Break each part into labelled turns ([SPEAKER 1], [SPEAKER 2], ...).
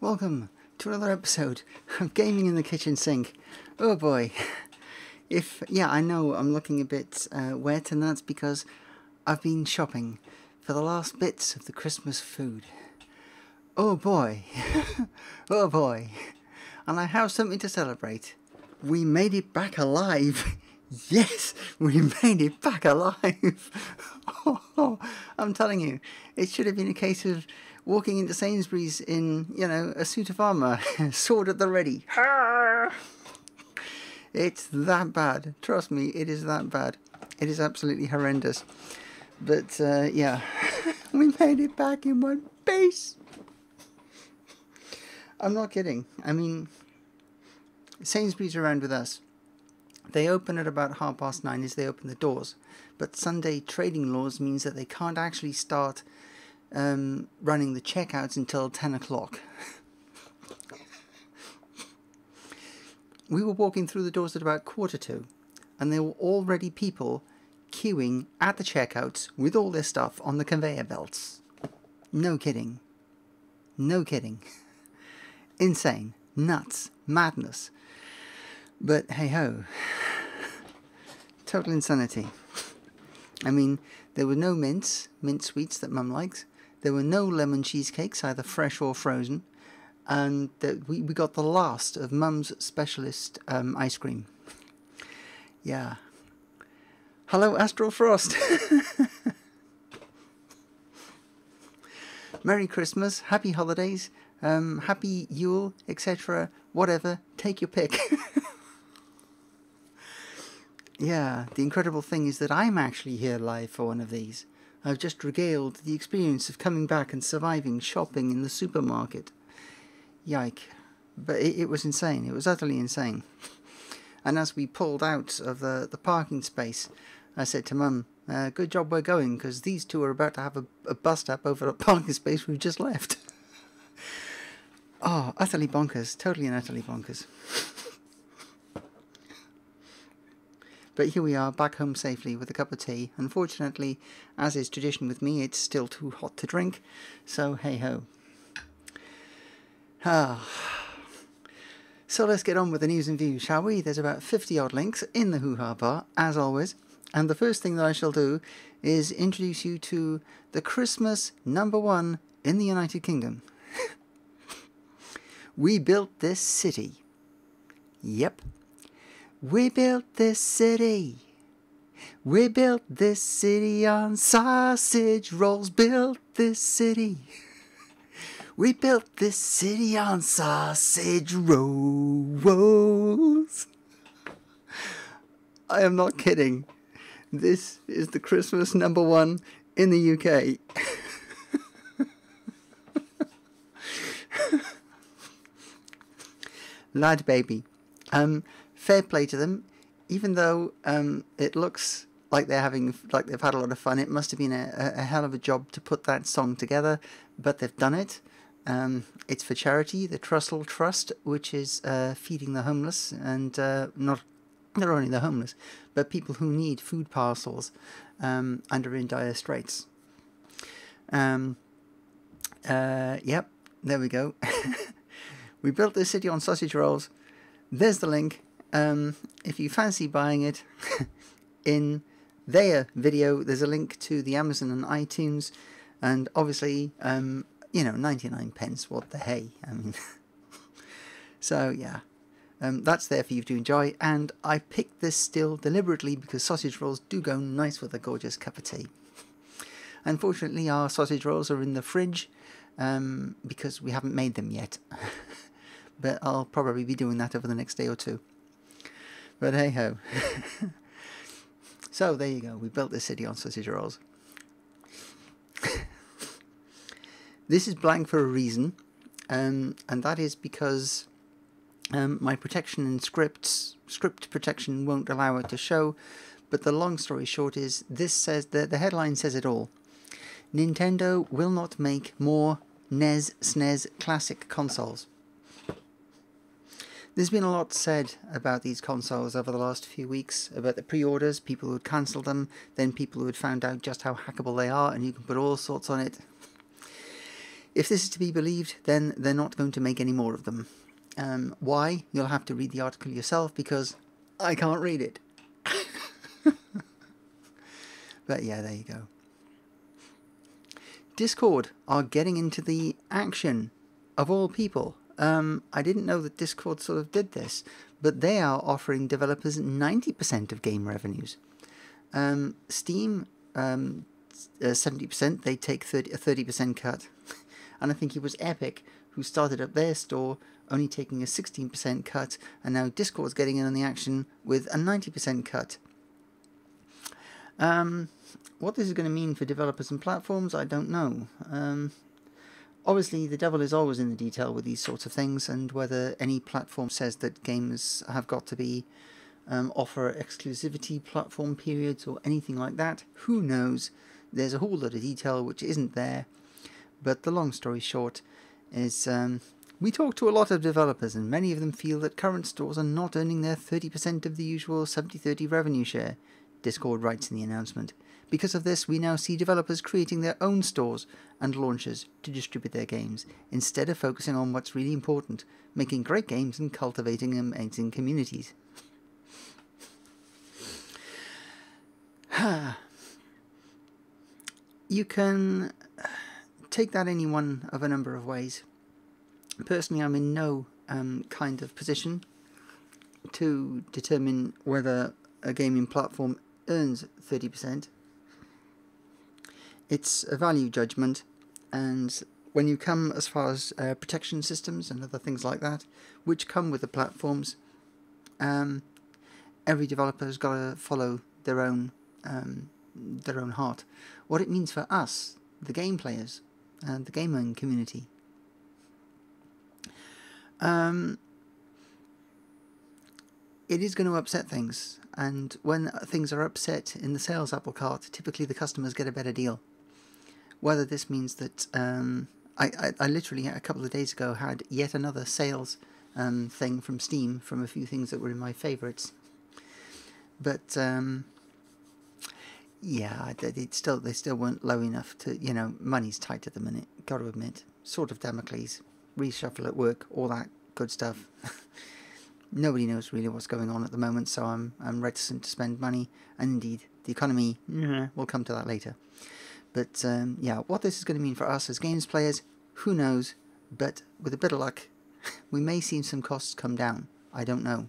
[SPEAKER 1] Welcome to another episode of Gaming in the Kitchen Sink. Oh boy. If, yeah, I know I'm looking a bit uh, wet, and that's because I've been shopping for the last bits of the Christmas food. Oh boy. oh boy. And I have something to celebrate. We made it back alive. Yes, we made it back alive. Oh, I'm telling you, it should have been a case of walking into Sainsbury's in, you know, a suit of armour, sword at the ready. It's that bad. Trust me, it is that bad. It is absolutely horrendous. But uh, yeah, we made it back in one piece. I'm not kidding. I mean, Sainsbury's around with us. They open at about half past nine as they open the doors, but Sunday trading laws means that they can't actually start um, running the checkouts until 10 o'clock. we were walking through the doors at about quarter to, and there were already people queuing at the checkouts with all their stuff on the conveyor belts. No kidding. No kidding. Insane. Nuts. Madness. But hey ho. Total insanity. I mean, there were no mints, mint sweets that Mum likes. There were no lemon cheesecakes, either fresh or frozen. And the, we, we got the last of Mum's specialist um, ice cream. Yeah. Hello, Astral Frost. Merry Christmas, Happy Holidays, um, Happy Yule, etc. Whatever, take your pick. yeah, the incredible thing is that I'm actually here live for one of these. I've just regaled the experience of coming back and surviving shopping in the supermarket. Yike. But it, it was insane. It was utterly insane. And as we pulled out of the, the parking space, I said to Mum, uh, good job we're going, because these two are about to have a, a bust up over the parking space we've just left. oh, utterly bonkers. Totally and utterly bonkers. But here we are, back home safely with a cup of tea. Unfortunately, as is tradition with me, it's still too hot to drink, so hey ho. Ah. So let's get on with the news and views, shall we? There's about 50 odd links in the hoo ha bar, as always. And the first thing that I shall do is introduce you to the Christmas number one in the United Kingdom. we built this city. Yep, we built this city. We built this city on sausage rolls. Built this city. We built this city on sausage rolls. I am not kidding. This is the Christmas number one in the UK. LadBaby. Um, fair play to them, even though um, it looks like they're having like they've had a lot of fun. It must have been a, a hell of a job to put that song together, but they've done it. Um, it's for charity, the Trussell Trust, which is uh, feeding the homeless and uh, not not only the homeless, but people who need food parcels um, and are in dire straits. Um, uh, yep, there we go. we built this city on sausage rolls. There's the link. Um, if you fancy buying it, in their video, there's a link to the Amazon and iTunes, and obviously, um, you know, 99 pence, what the hey, I mean. so, yeah, um, that's there for you to enjoy, and I picked this still deliberately because sausage rolls do go nice with a gorgeous cup of tea. Unfortunately, our sausage rolls are in the fridge um, because we haven't made them yet, but I'll probably be doing that over the next day or two. But hey ho. so there you go. We built this city on sausage rolls. this is blank for a reason, um, and that is because um, my protection in scripts script protection won't allow it to show. But the long story short is this says that the headline says it all. Nintendo will not make more NES SNES classic consoles. There's been a lot said about these consoles over the last few weeks, about the pre-orders, people who had cancelled them, then people who had found out just how hackable they are, and you can put all sorts on it. If this is to be believed, then they're not going to make any more of them. Um, why? You'll have to read the article yourself because I can't read it. but yeah, there you go. Discord are getting into the action of all people. Um, I didn't know that Discord sort of did this, but they are offering developers 90% of game revenues. Um, Steam, um, uh, 70%, they take 30, a 30% cut. and I think it was Epic who started up their store only taking a 16% cut, and now Discord's getting in on the action with a 90% cut. Um, what this is going to mean for developers and platforms, I don't know. Obviously, the devil is always in the detail with these sorts of things, and whether any platform says that games have got to be um, offer exclusivity platform periods or anything like that, who knows? There's a whole lot of detail which isn't there, but the long story short is um, we talk to a lot of developers, and many of them feel that current stores are not earning their 30% of the usual 70 30 revenue share, Discord writes in the announcement. Because of this, we now see developers creating their own stores and launchers to distribute their games, instead of focusing on what's really important making great games and cultivating amazing communities. you can take that any one of a number of ways. Personally, I'm in no um, kind of position to determine whether a gaming platform earns 30%. It's a value judgment, and when you come as far as uh, protection systems and other things like that, which come with the platforms, um, every developer has got to follow their own um, their own heart. What it means for us, the game players, and the gaming community. Um, it is going to upset things, and when things are upset in the sales apple cart, typically the customers get a better deal. Whether this means that um, I, I, I, literally a couple of days ago had yet another sales um, thing from Steam from a few things that were in my favourites, but um, yeah, it still they still weren't low enough to you know money's tight at the minute. Got to admit, sort of Damocles, reshuffle at work, all that good stuff. Nobody knows really what's going on at the moment, so I'm I'm reticent to spend money. And indeed, the economy, yeah, we'll come to that later. But um, yeah, what this is going to mean for us as games players, who knows? But with a bit of luck, we may see some costs come down. I don't know.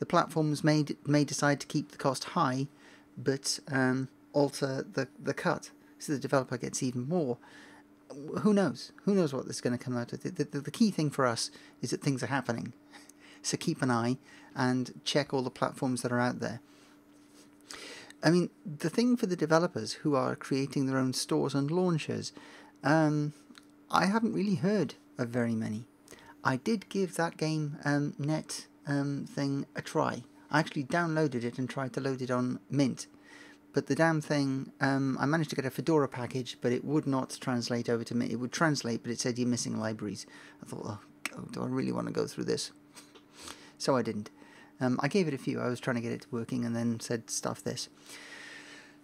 [SPEAKER 1] The platforms may may decide to keep the cost high, but um, alter the, the cut so the developer gets even more. Who knows? Who knows what this is going to come out of? The, the, the key thing for us is that things are happening. So keep an eye and check all the platforms that are out there. I mean, the thing for the developers who are creating their own stores and launchers, um, I haven't really heard of very many. I did give that game um, net um, thing a try. I actually downloaded it and tried to load it on Mint, but the damn thing, um, I managed to get a Fedora package, but it would not translate over to me. It would translate, but it said you're missing libraries. I thought, oh, God, do I really want to go through this? So I didn't. Um, I gave it a few. I was trying to get it working and then said, stuff this.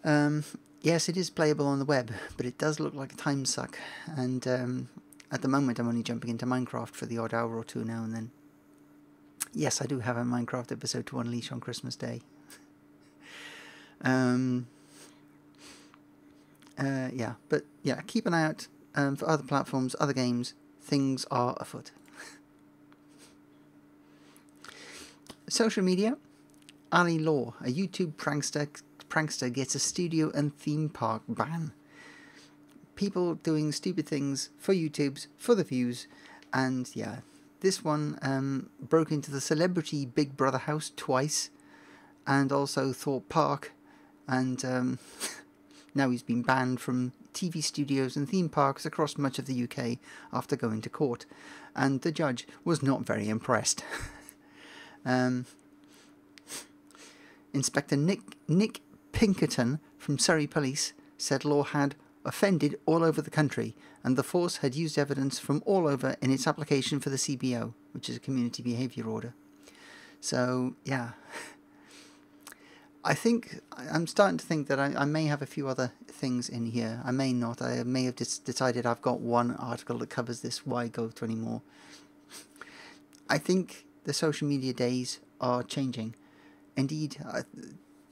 [SPEAKER 1] Um, yes, it is playable on the web, but it does look like a time suck. And um, at the moment, I'm only jumping into Minecraft for the odd hour or two now and then. Yes, I do have a Minecraft episode to unleash on Christmas Day. Um, uh, yeah, but yeah, keep an eye out um, for other platforms, other games. Things are afoot. Social media. Ali Law, a YouTube prankster, prankster gets a studio and theme park ban. People doing stupid things for YouTubes, for the views, and yeah, this one um, broke into the celebrity Big Brother house twice, and also Thorpe Park, and um, now he's been banned from TV studios and theme parks across much of the UK after going to court, and the judge was not very impressed. um, Inspector Nick Nick Pinkerton from Surrey Police said Law had offended all over the country, and the force had used evidence from all over in its application for the CBO, which is a community behaviour order. So, yeah. I think I'm starting to think that I, I, may have a few other things in here. I may not. I may have just decided I've got one article that covers this. Why go to any more? I think the social media days are changing. Indeed, I,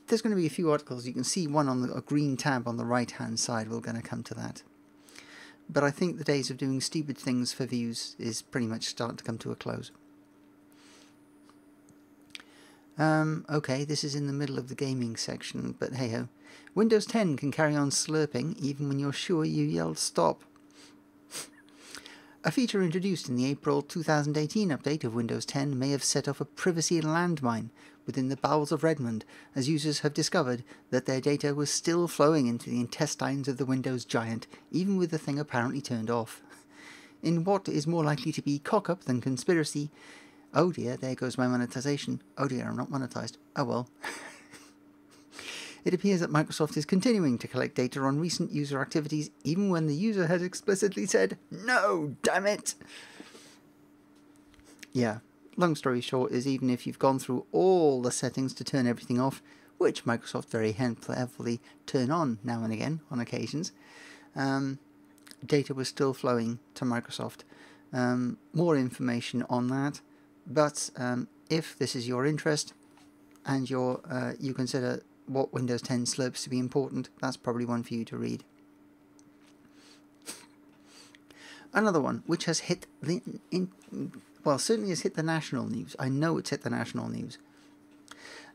[SPEAKER 1] there's going to be a few articles. You can see one on the, a green tab on the right hand side. We're going to come to that. But I think the days of doing stupid things for views is pretty much starting to come to a close. Um, okay, this is in the middle of the gaming section, but hey ho. Windows 10 can carry on slurping even when you're sure you yelled stop. A feature introduced in the April 2018 update of Windows 10 may have set off a privacy landmine within the bowels of Redmond, as users have discovered that their data was still flowing into the intestines of the Windows giant, even with the thing apparently turned off. In what is more likely to be cock up than conspiracy, Oh dear, there goes my monetization. Oh dear, I'm not monetized. Oh well. it appears that Microsoft is continuing to collect data on recent user activities even when the user has explicitly said, No, damn it! Yeah, long story short is even if you've gone through all the settings to turn everything off, which Microsoft very helpfully turn on now and again on occasions, um, data was still flowing to Microsoft. Um, more information on that but um, if this is your interest and you uh, you consider what Windows 10 slopes to be important, that's probably one for you to read. Another one, which has hit the, in, well, certainly has hit the national news. I know it's hit the national news.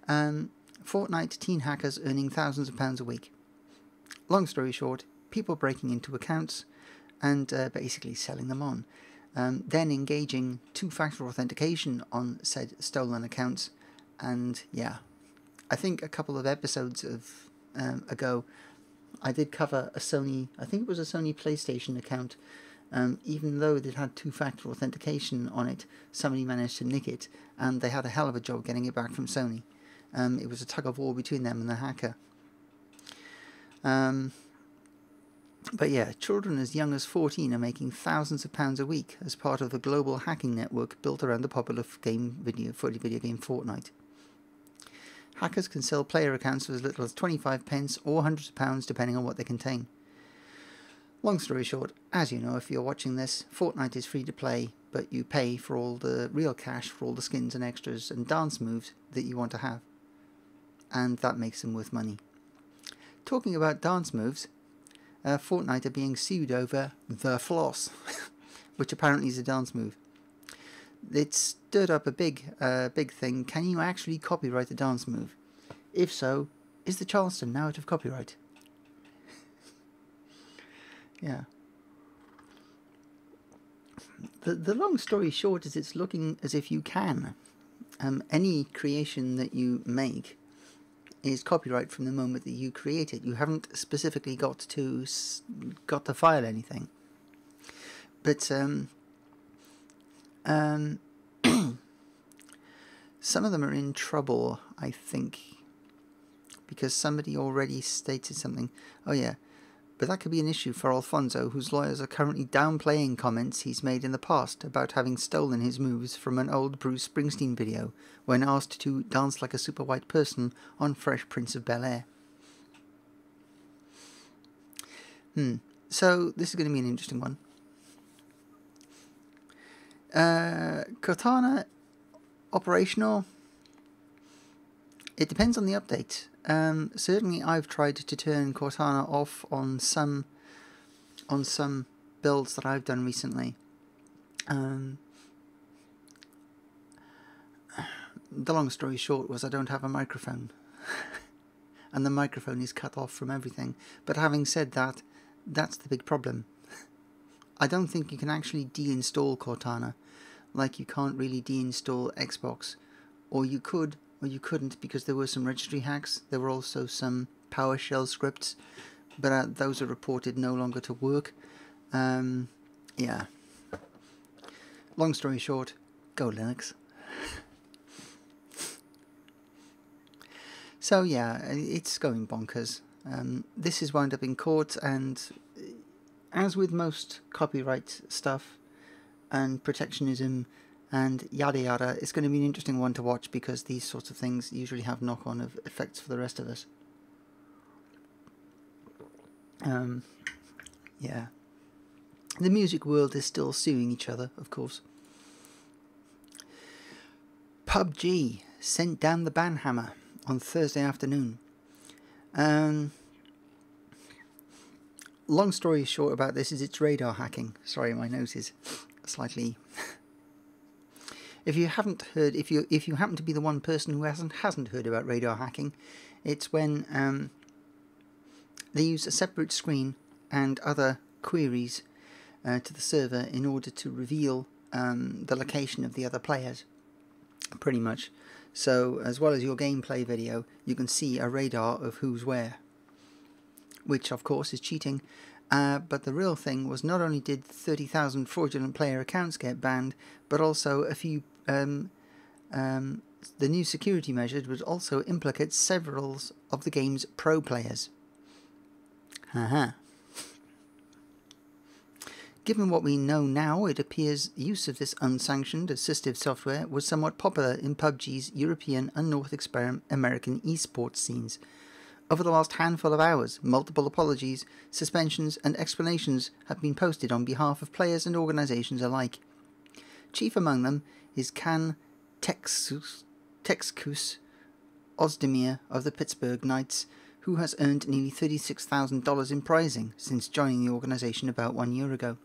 [SPEAKER 1] Um, Fortnite teen hackers earning thousands of pounds a week. Long story short, people breaking into accounts and uh, basically selling them on um, then engaging two-factor authentication on said stolen accounts. And yeah, I think a couple of episodes of um, ago, I did cover a Sony. I think it was a Sony PlayStation account. Um, even though it had two-factor authentication on it, somebody managed to nick it, and they had a hell of a job getting it back from Sony. Um, it was a tug of war between them and the hacker. Um, but yeah, children as young as 14 are making thousands of pounds a week as part of the global hacking network built around the popular game video, video game Fortnite. Hackers can sell player accounts for as little as 25 pence or hundreds of pounds depending on what they contain. Long story short, as you know if you're watching this, Fortnite is free to play, but you pay for all the real cash for all the skins and extras and dance moves that you want to have. And that makes them worth money. Talking about dance moves, uh, Fortnite are being sued over the floss, which apparently is a dance move. It stirred up a big, uh, big thing. Can you actually copyright a dance move? If so, is the Charleston now out of copyright? yeah. The, the long story short is it's looking as if you can. Um, any creation that you make is copyright from the moment that you create it. You haven't specifically got to got to file anything. But um, um, some of them are in trouble, I think, because somebody already stated something. Oh yeah, but that could be an issue for Alfonso, whose lawyers are currently downplaying comments he's made in the past about having stolen his moves from an old Bruce Springsteen video when asked to dance like a super white person on Fresh Prince of Bel Air. Hmm. So this is going to be an interesting one. Uh, Cortana operational. It depends on the update. Um, certainly, I've tried to turn Cortana off on some on some builds that I've done recently. Um, the long story short was I don't have a microphone, and the microphone is cut off from everything. But having said that, that's the big problem. I don't think you can actually deinstall Cortana, like you can't really deinstall Xbox, or you could, or you couldn't because there were some registry hacks. There were also some PowerShell scripts, but uh, those are reported no longer to work. Um, yeah. Long story short, go Linux. so yeah, it's going bonkers. Um, this is wound up in court, and as with most copyright stuff and protectionism and yada yada. It's going to be an interesting one to watch because these sorts of things usually have knock-on effects for the rest of us. Um, yeah. The music world is still suing each other, of course. PUBG sent down the ban hammer on Thursday afternoon. Um, long story short about this is it's radar hacking. Sorry, my nose is slightly. if you haven't heard, if you if you happen to be the one person who hasn't hasn't heard about radar hacking, it's when um, they use a separate screen and other queries uh, to the server in order to reveal um, the location of the other players, pretty much. So as well as your gameplay video, you can see a radar of who's where, which of course is cheating. Uh, but the real thing was not only did 30,000 fraudulent player accounts get banned, but also a few. Um, um, the new security measures would also implicate several of the game's pro players. Haha. Given what we know now, it appears use of this unsanctioned assistive software was somewhat popular in PUBG's European and North American esports scenes. Over the last handful of hours, multiple apologies, suspensions, and explanations have been posted on behalf of players and organizations alike. Chief among them is Can Texkus, Texkus Ozdemir of the Pittsburgh Knights, who has earned nearly $36,000 in prizing since joining the organisation about one year ago.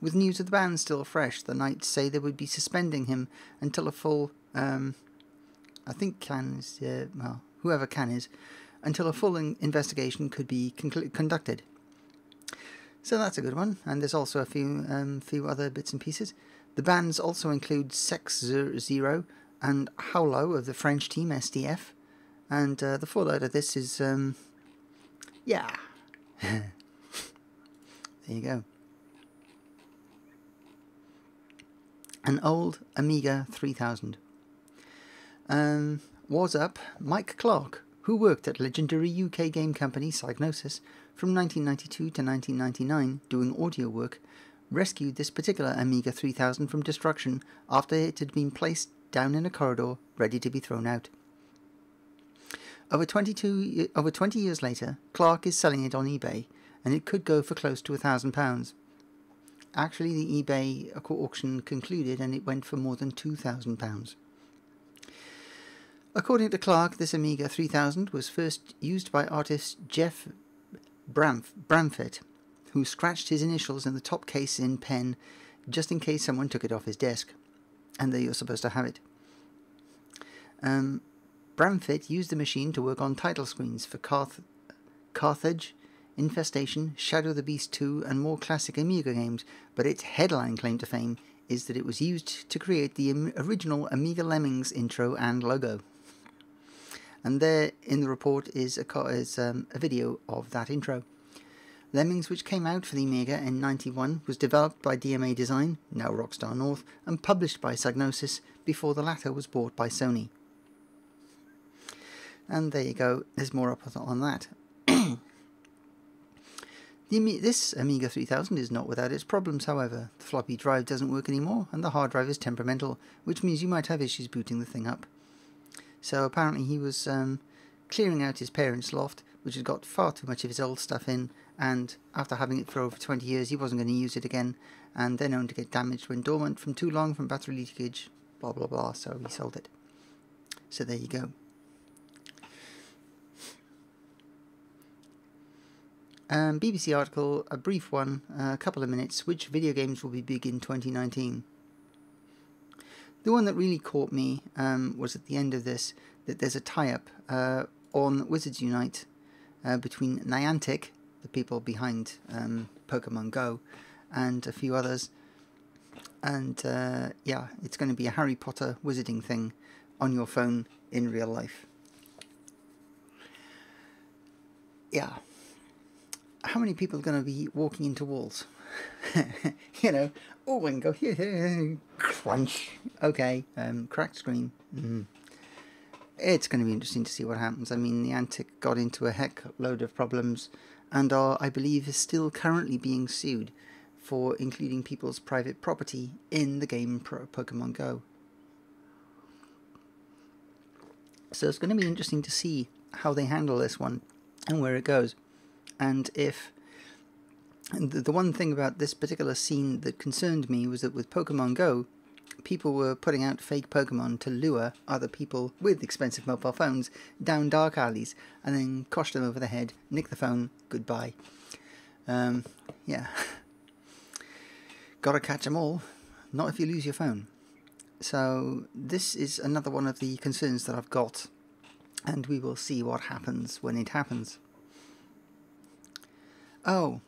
[SPEAKER 1] With news of the ban still fresh, the Knights say they would be suspending him until a full, um, I think Can is, uh, well, whoever Can is, until a full investigation could be conducted. So that's a good one, and there's also a few um, few other bits and pieces. The bands also include Sex Zero and Howlo of the French team SDF, and uh, the fallout of this is, um, yeah. there you go. An old Amiga 3000. Um, was up Mike Clark, who worked at legendary UK game company Psygnosis from 1992 to 1999 doing audio work, rescued this particular Amiga 3000 from destruction after it had been placed down in a corridor ready to be thrown out. Over 22 over 20 years later, Clark is selling it on eBay, and it could go for close to a thousand pounds. Actually, the eBay auction concluded, and it went for more than two thousand pounds. According to Clark, this Amiga 3000 was first used by artist Jeff Bramf who scratched his initials in the top case in pen just in case someone took it off his desk. And there you're supposed to have it. Um, used the machine to work on title screens for Carth Carthage, Infestation, Shadow the Beast 2, and more classic Amiga games, but its headline claim to fame is that it was used to create the original Amiga Lemmings intro and logo. And there in the report is a, is, um, a video of that intro. Lemmings, which came out for the Amiga in 91, was developed by DMA Design, now Rockstar North, and published by Psygnosis before the latter was bought by Sony. And there you go, there's more up on that. this Amiga 3000 is not without its problems, however. The floppy drive doesn't work anymore, and the hard drive is temperamental, which means you might have issues booting the thing up. So apparently he was um, clearing out his parents' loft, which had got far too much of his old stuff in, and after having it for over 20 years, he wasn't going to use it again, and they're known to get damaged when dormant from too long from battery leakage, blah blah blah, so he sold it. So there you go. Um, BBC article, a brief one, uh, a couple of minutes. Which video games will be big in 2019? The one that really caught me um, was at the end of this that there's a tie-up uh, on Wizards Unite uh, between Niantic, the people behind um, Pokemon Go, and a few others. And uh, yeah, it's going to be a Harry Potter wizarding thing on your phone in real life. Yeah how many people are going to be walking into walls? you know, oh, and go here, crunch. Okay, um, cracked screen. Mm. It's going to be interesting to see what happens. I mean, Niantic got into a heck load of problems and are, I believe, is still currently being sued for including people's private property in the game Pokemon Go. So it's going to be interesting to see how they handle this one and where it goes. And if and the, the one thing about this particular scene that concerned me was that with Pokemon Go, people were putting out fake Pokemon to lure other people with expensive mobile phones down dark alleys and then cosh them over the head, nick the phone, goodbye. Um, yeah. Gotta catch them all, not if you lose your phone. So, this is another one of the concerns that I've got, and we will see what happens when it happens. Oh,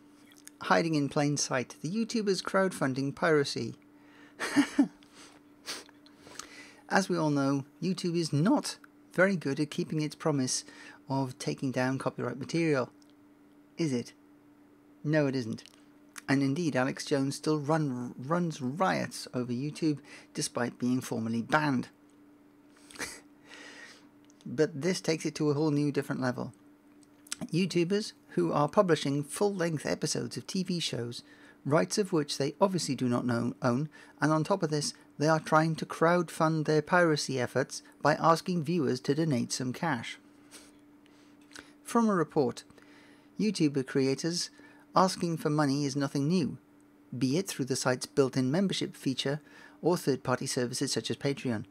[SPEAKER 1] hiding in plain sight, the YouTubers crowdfunding piracy. As we all know, YouTube is not very good at keeping its promise of taking down copyright material. Is it? No, it isn't. And indeed, Alex Jones still run, runs riots over YouTube despite being formally banned. but this takes it to a whole new different level. YouTubers who are publishing full length episodes of TV shows, rights of which they obviously do not know, own, and on top of this, they are trying to crowdfund their piracy efforts by asking viewers to donate some cash. From a report, YouTuber creators asking for money is nothing new, be it through the site's built in membership feature or third party services such as Patreon.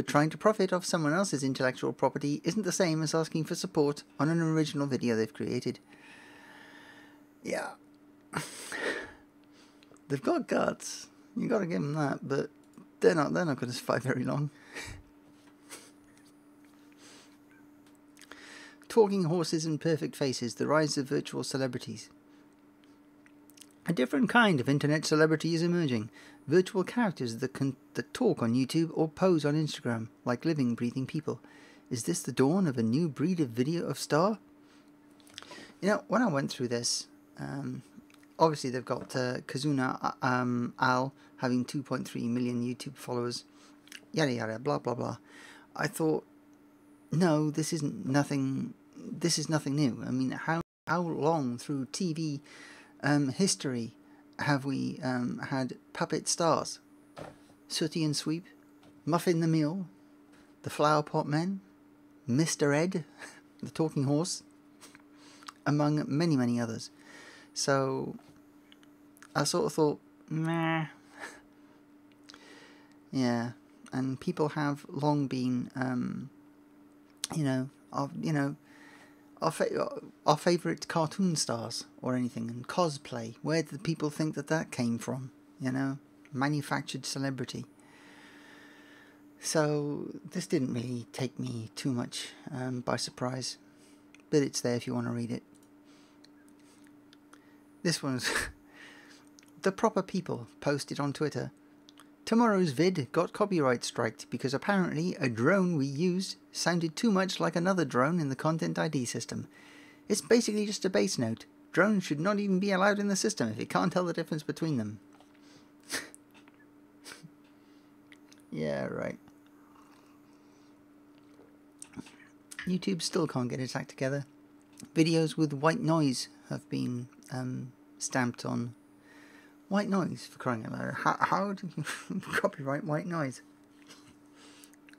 [SPEAKER 1] But trying to profit off someone else's intellectual property isn't the same as asking for support on an original video they've created. Yeah. They've got guts. You gotta give them that, but they're not, they're not going to survive very long. Talking horses and perfect faces, the rise of virtual celebrities. A different kind of internet celebrity is emerging. Virtual characters that, can, that talk on YouTube or pose on Instagram, like living, breathing people. Is this the dawn of a new breed of video of star? You know, when I went through this, um, obviously they've got uh, Kizuna uh, um, Al having 2.3 million YouTube followers, yada yada, blah blah blah. I thought, no, this isn't nothing. This is nothing new. I mean, how how long through TV um, history have we um, had puppet stars? Sooty and Sweep, Muffin the Mule, the Flower Pot Men, Mr. Ed, the Talking Horse, among many many others. So I sort of thought, nah. yeah, and people have long been, um, you know, our, you know, our fa- our favorite cartoon stars or anything, and cosplay. Where did people think that that came from? You know, manufactured celebrity. So this didn't really take me too much um, by surprise, but it's there if you want to read it. This one's the proper people posted on Twitter. Tomorrow's vid got copyright striked because apparently a drone we used sounded too much like another drone in the content ID system. It's basically just a base note. Drones should not even be allowed in the system if it can't tell the difference between them. yeah, right. YouTube still can't get its act together. Videos with white noise have been um, stamped on White noise, for crying out loud. How, how do you copyright white noise?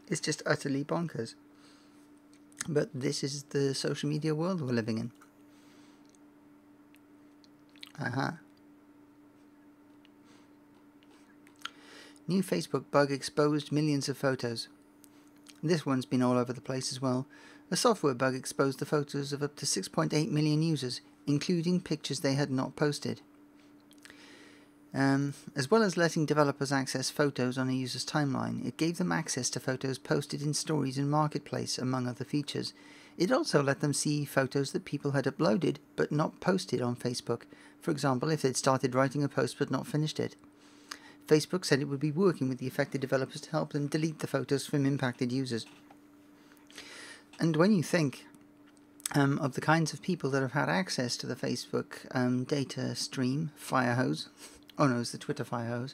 [SPEAKER 1] It's just utterly bonkers. But this is the social media world we're living in. Uh huh. New Facebook bug exposed millions of photos. This one's been all over the place as well. A software bug exposed the photos of up to 6.8 million users, including pictures they had not posted. Um, as well as letting developers access photos on a user's timeline, it gave them access to photos posted in stories and marketplace, among other features. It also let them see photos that people had uploaded but not posted on Facebook, for example, if they'd started writing a post but not finished it. Facebook said it would be working with the affected developers to help them delete the photos from impacted users. And when you think um, of the kinds of people that have had access to the Facebook um, data stream, Firehose, oh no, it's the Twitter firehose,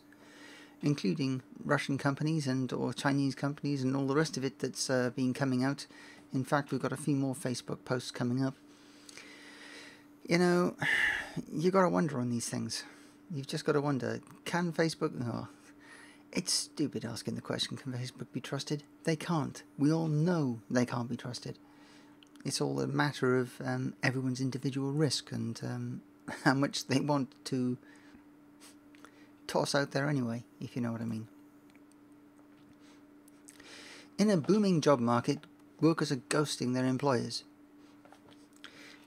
[SPEAKER 1] including Russian companies and or Chinese companies and all the rest of it that's uh, been coming out. In fact, we've got a few more Facebook posts coming up. You know, you got to wonder on these things. you've just got to wonder: Can Facebook? Oh, it's stupid asking the question: Can Facebook be trusted? They can't. We all know they can't be trusted. It's all a matter of um, everyone's individual risk and um, how much they want to toss out there anyway, if you know what I mean. In a booming job market, workers are ghosting their employers.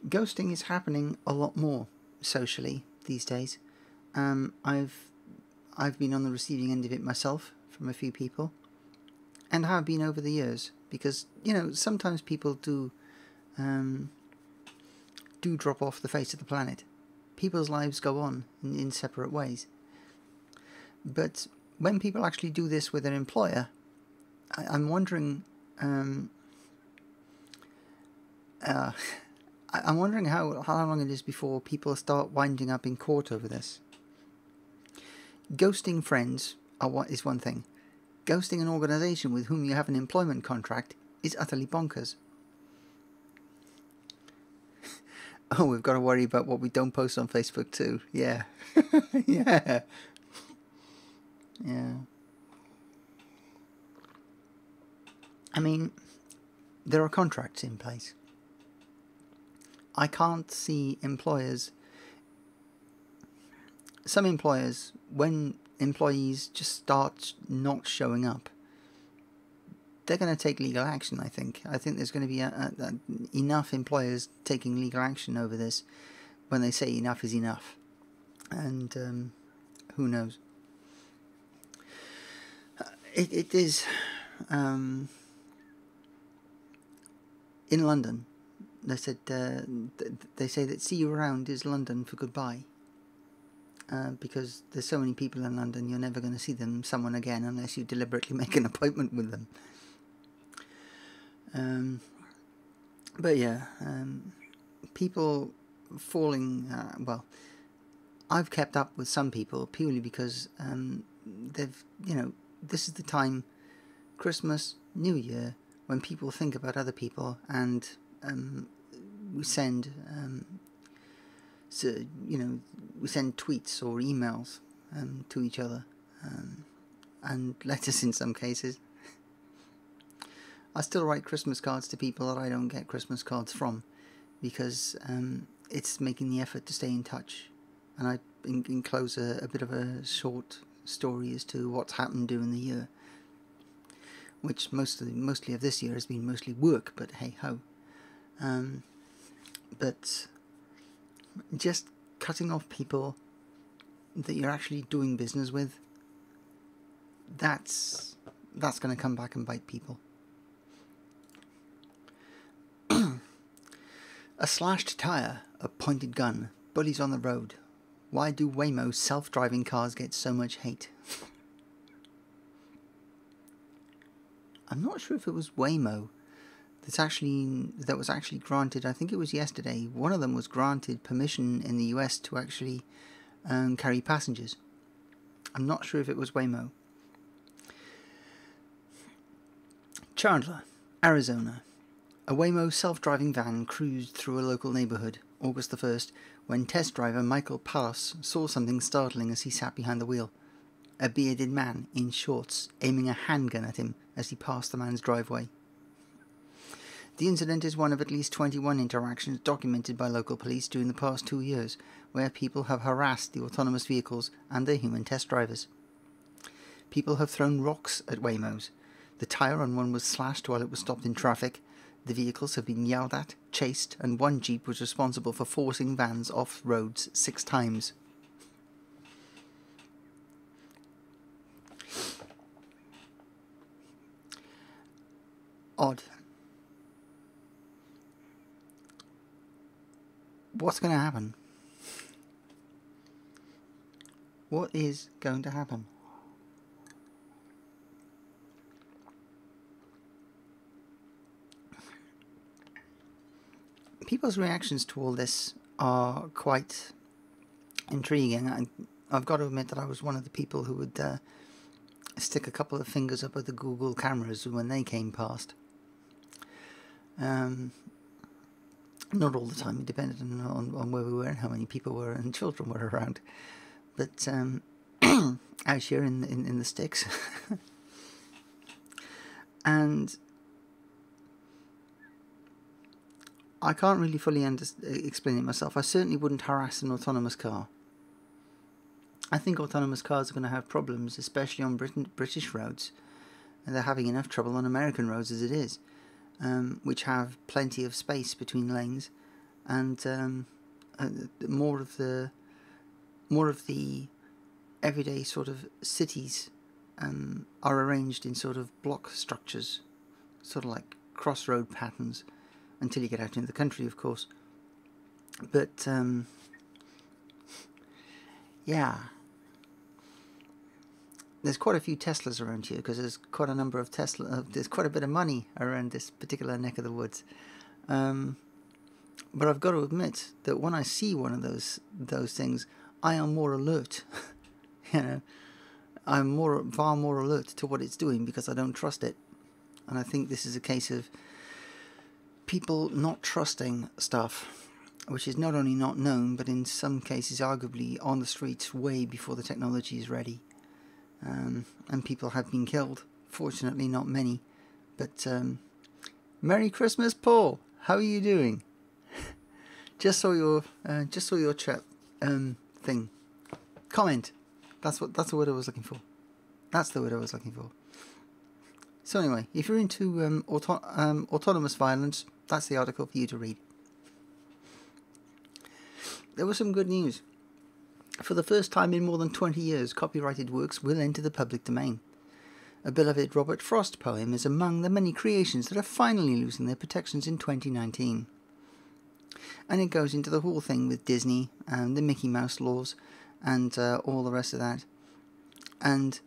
[SPEAKER 1] Ghosting is happening a lot more socially these days. Um, I've I've been on the receiving end of it myself from a few people, and have been over the years because you know sometimes people do um, do drop off the face of the planet. People's lives go on in, in separate ways. But when people actually do this with an employer, I, am wondering. Um, uh, I'm wondering how, how long it is before people start winding up in court over this. Ghosting friends are is one thing. Ghosting an organisation with whom you have an employment contract is utterly bonkers. oh, we've got to worry about what we don't post on Facebook too. Yeah. yeah. Yeah. I mean, there are contracts in place. I can't see employers. Some employers, when employees just start not showing up, they're going to take legal action. I think. I think there's going to be a, a, a, enough employers taking legal action over this when they say enough is enough, and um, who knows. It, it is um, in London. They said uh, th- they say that "see you around" is London for goodbye. Uh, because there's so many people in London, you're never going to see them, someone again, unless you deliberately make an appointment with them. Um, but yeah, um, people falling. Uh, well, I've kept up with some people purely because um, they've, you know, this is the time, Christmas, New Year, when people think about other people and um, we send, um, so, you know, we send tweets or emails um, to each other um, and letters in some cases. I still write Christmas cards to people that I don't get Christmas cards from because um, it's making the effort to stay in touch. And I enclose a, a bit of a short story as to what's happened during the year, which mostly mostly of this year has been mostly work. But hey ho, um, but just cutting off people that you're actually doing business with. That's that's going to come back and bite people. A slashed tyre, a pointed gun, bullies on the road. Why do Waymo self driving cars get so much hate? I'm not sure if it was Waymo that's actually that was actually granted. I think it was yesterday. One of them was granted permission in the US to actually um, carry passengers. I'm not sure if it was Waymo. Chandler, Arizona. A Waymo self driving van cruised through a local neighborhood August the 1st when test driver Michael Palos saw something startling as he sat behind the wheel. A bearded man in shorts aiming a handgun at him as he passed the man's driveway. The incident is one of at least 21 interactions documented by local police during the past two years, where people have harassed the autonomous vehicles and their human test drivers. People have thrown rocks at Waymos. The tyre on one was slashed while it was stopped in traffic, the vehicles have been yelled at, chased, and one Jeep was responsible for forcing vans off roads six times. Odd. What's going to happen? What is going to happen? People's reactions to all this are quite intriguing. I, I've got to admit that I was one of the people who would uh, stick a couple of fingers up at the Google cameras when they came past. Um, not all the time, it depended on, on, on, where we were and how many people were and children were around. but um, out here in, in, in the sticks. and I can't really fully under- explain it myself. I certainly wouldn't harass an autonomous car. I think autonomous cars are going to have problems, especially on Britain, British roads, and they're having enough trouble on American roads as it is, um, which have plenty of space between lanes, and um, uh, more of the more of the everyday sort of cities um, are arranged in sort of block structures, sort of like crossroad patterns, until you get out into the country, of course. But um, yeah, there's quite a few Teslas around here because there's quite a number of Tesla. Uh, there's quite a bit of money around this particular neck of the woods. Um, but I've got to admit that when I see one of those those things, I am more alert. you know, I'm more far more alert to what it's doing because I don't trust it, and I think this is a case of people not trusting stuff, which is not only not known, but in some cases arguably on the streets way before the technology is ready, um, and people have been killed. Fortunately, not many, but um, Merry Christmas, Paul. How are you doing? just saw your uh, just saw your chat um, thing. Comment. That's what that's the word I was looking for. That's the word I was looking for. So anyway, if you're into um, auto- um, autonomous violence, that's the article for you to read. There was some good news. For the first time in more than 20 years, copyrighted works will enter the public domain. A beloved Robert Frost poem is among the many creations that are finally losing their protections in 2019. And it goes into the whole thing with Disney and the Mickey Mouse laws and uh, all the rest of that. And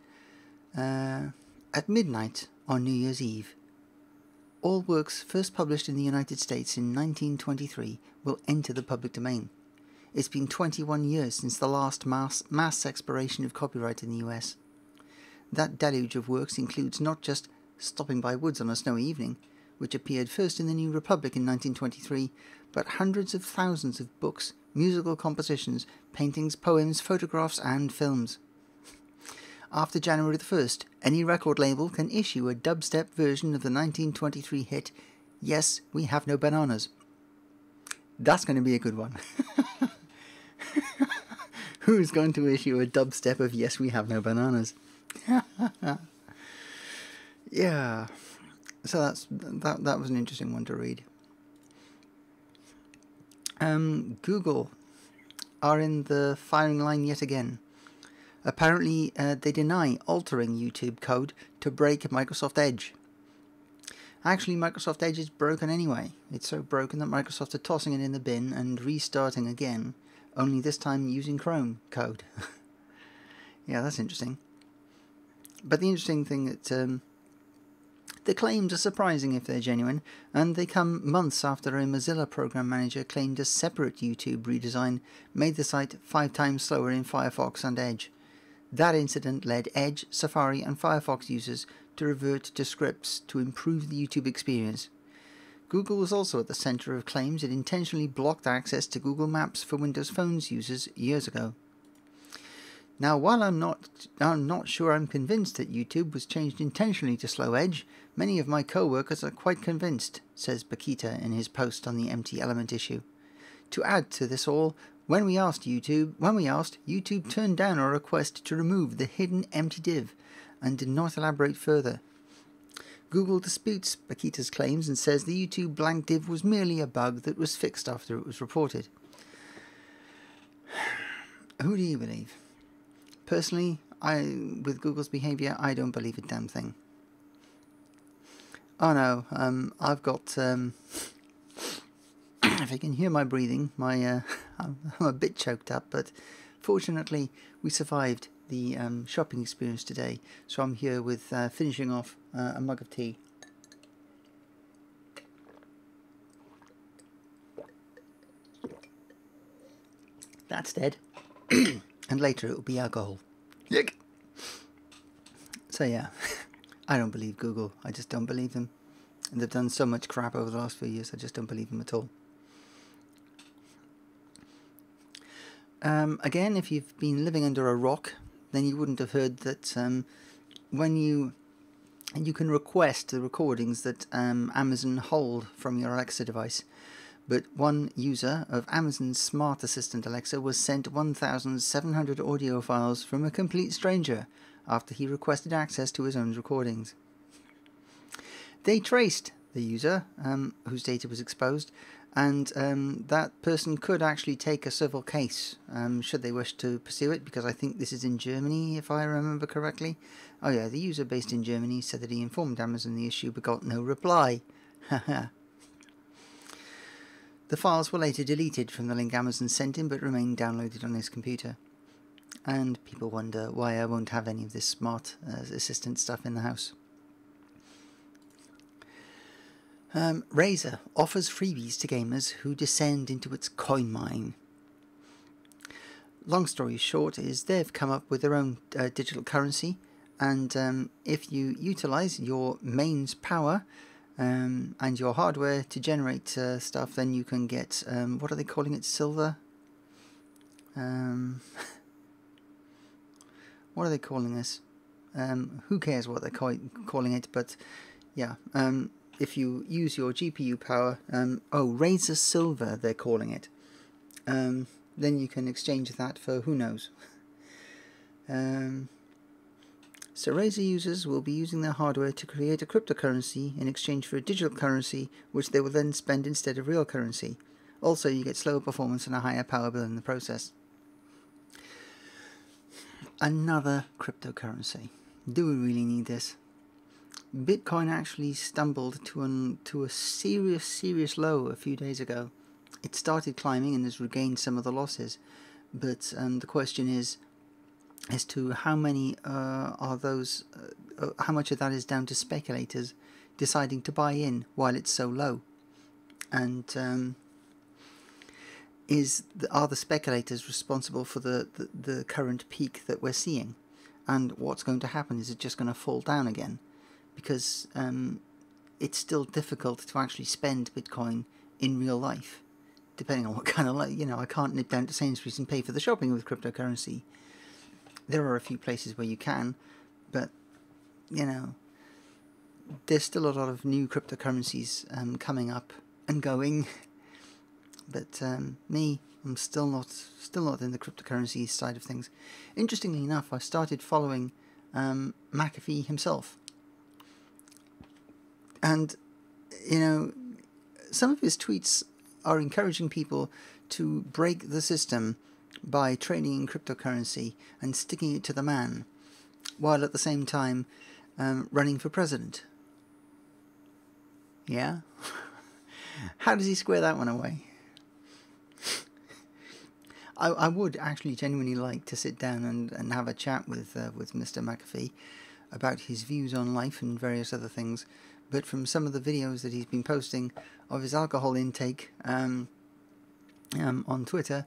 [SPEAKER 1] uh, at midnight on New Year's Eve, all works first published in the United States in 1923 will enter the public domain. It's been 21 years since the last mass, mass expiration of copyright in the US. That deluge of works includes not just Stopping by Woods on a Snowy Evening, which appeared first in the New Republic in 1923, but hundreds of thousands of books, musical compositions, paintings, poems, photographs, and films. After January the 1st, any record label can issue a dubstep version of the 1923 hit Yes, We Have No Bananas. That's going to be a good one. Who's going to issue a dubstep of Yes, We Have No Bananas? yeah. So that's that that was an interesting one to read. Um, Google are in the firing line yet again. Apparently, uh, they deny altering YouTube code to break Microsoft Edge. Actually, Microsoft Edge is broken anyway. It's so broken that Microsoft are tossing it in the bin and restarting again, only this time using Chrome code. yeah, that's interesting. But the interesting thing that um, the claims are surprising if they're genuine, and they come months after a Mozilla program manager claimed a separate YouTube redesign made the site five times slower in Firefox and Edge. That incident led Edge, Safari, and Firefox users to revert to scripts to improve the YouTube experience. Google was also at the center of claims it intentionally blocked access to Google Maps for Windows Phones users years ago. Now, while I'm not, I'm not sure I'm convinced that YouTube was changed intentionally to slow Edge, many of my co-workers are quite convinced, says Bakita in his post on the empty element issue. To add to this all, when we asked YouTube, when we asked, YouTube turned down our request to remove the hidden empty div and did not elaborate further. Google disputes Bakita's claims and says the YouTube blank div was merely a bug that was fixed after it was reported. Who do you believe? Personally, I with Google's behavior, I don't believe a damn thing. Oh no, um, I've got. Um, if you can hear my breathing, my uh, I'm, a bit choked up, but fortunately we survived the um, shopping experience today. So I'm here with uh, finishing off uh, a mug of tea. That's dead. and later it will be alcohol. Yuck. So yeah, I don't believe Google. I just don't believe them. And they've done so much crap over the last few years. I just don't believe them at all. Um, again, if you've been living under a rock, then you wouldn't have heard that um, when you you can request the recordings that um, Amazon hold from your Alexa device. But one user of Amazon's smart assistant Alexa was sent 1,700 audio files from a complete stranger after he requested access to his own recordings. They traced the user um, whose data was exposed, and um, that person could actually take a civil case um, should they wish to pursue it, because I think this is in Germany, if I remember correctly. Oh, yeah, the user based in Germany said that he informed Amazon the issue but got no reply. the files were later deleted from the link Amazon sent him but remained downloaded on his computer. And people wonder why I won't have any of this smart uh, assistant stuff in the house. Um, Razer offers freebies to gamers who descend into its coin mine. Long story short is they've come up with their own uh, digital currency, and um, if you utilize your mains power um, and your hardware to generate uh, stuff, then you can get um, what are they calling it? Silver. Um, what are they calling this? Um, who cares what they're calling it? But yeah, if you use your GPU power, um, oh, Razer Silver, they're calling it, um, then you can exchange that for who knows. Um, so Razer users will be using their hardware to create a cryptocurrency in exchange for a digital currency, which they will then spend instead of real currency. Also, you get slower performance and a higher power bill in the process. Another cryptocurrency. Do we really need this? Bitcoin actually stumbled to an to a serious serious low a few days ago. It started climbing and has regained some of the losses, but um, the question is as to how many uh, are those, uh, uh, how much of that is down to speculators deciding to buy in while it's so low, and um, is the, are the speculators responsible for the, the the current peak that we're seeing, and what's going to happen? Is it just going to fall down again? Because um, it's still difficult to actually spend Bitcoin in real life, depending on what kind of, you know, I can't nip down to Sainsbury's and pay for the shopping with cryptocurrency. There are a few places where you can, but, you know, there's still a lot of new cryptocurrencies um, coming up and going. But um, me, I'm still not still not in the cryptocurrency side of things. Interestingly enough, I started following um, McAfee himself and, you know, some of his tweets are encouraging people to break the system by trading in cryptocurrency and sticking it to the man, while at the same time um, running for president. Yeah? How does he square that one away? I, I would actually genuinely like to sit down and, and have a chat with uh, with Mr. McAfee about his views on life and various other things but from some of the videos that he's been posting of his alcohol intake um, um, on Twitter,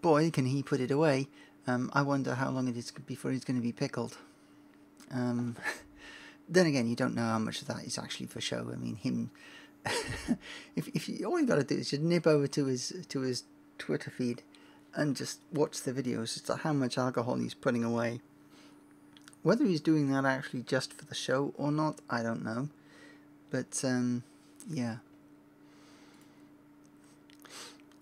[SPEAKER 1] boy, can he put it away. Um, I wonder how long it is before he's going to be pickled. Um, then again, you don't know how much of that is actually for show. I mean, him. if if you, all you got to do is just nip over to his to his Twitter feed and just watch the videos as to how much alcohol he's putting away. Whether he's doing that actually just for the show or not, I don't know. But, um, yeah.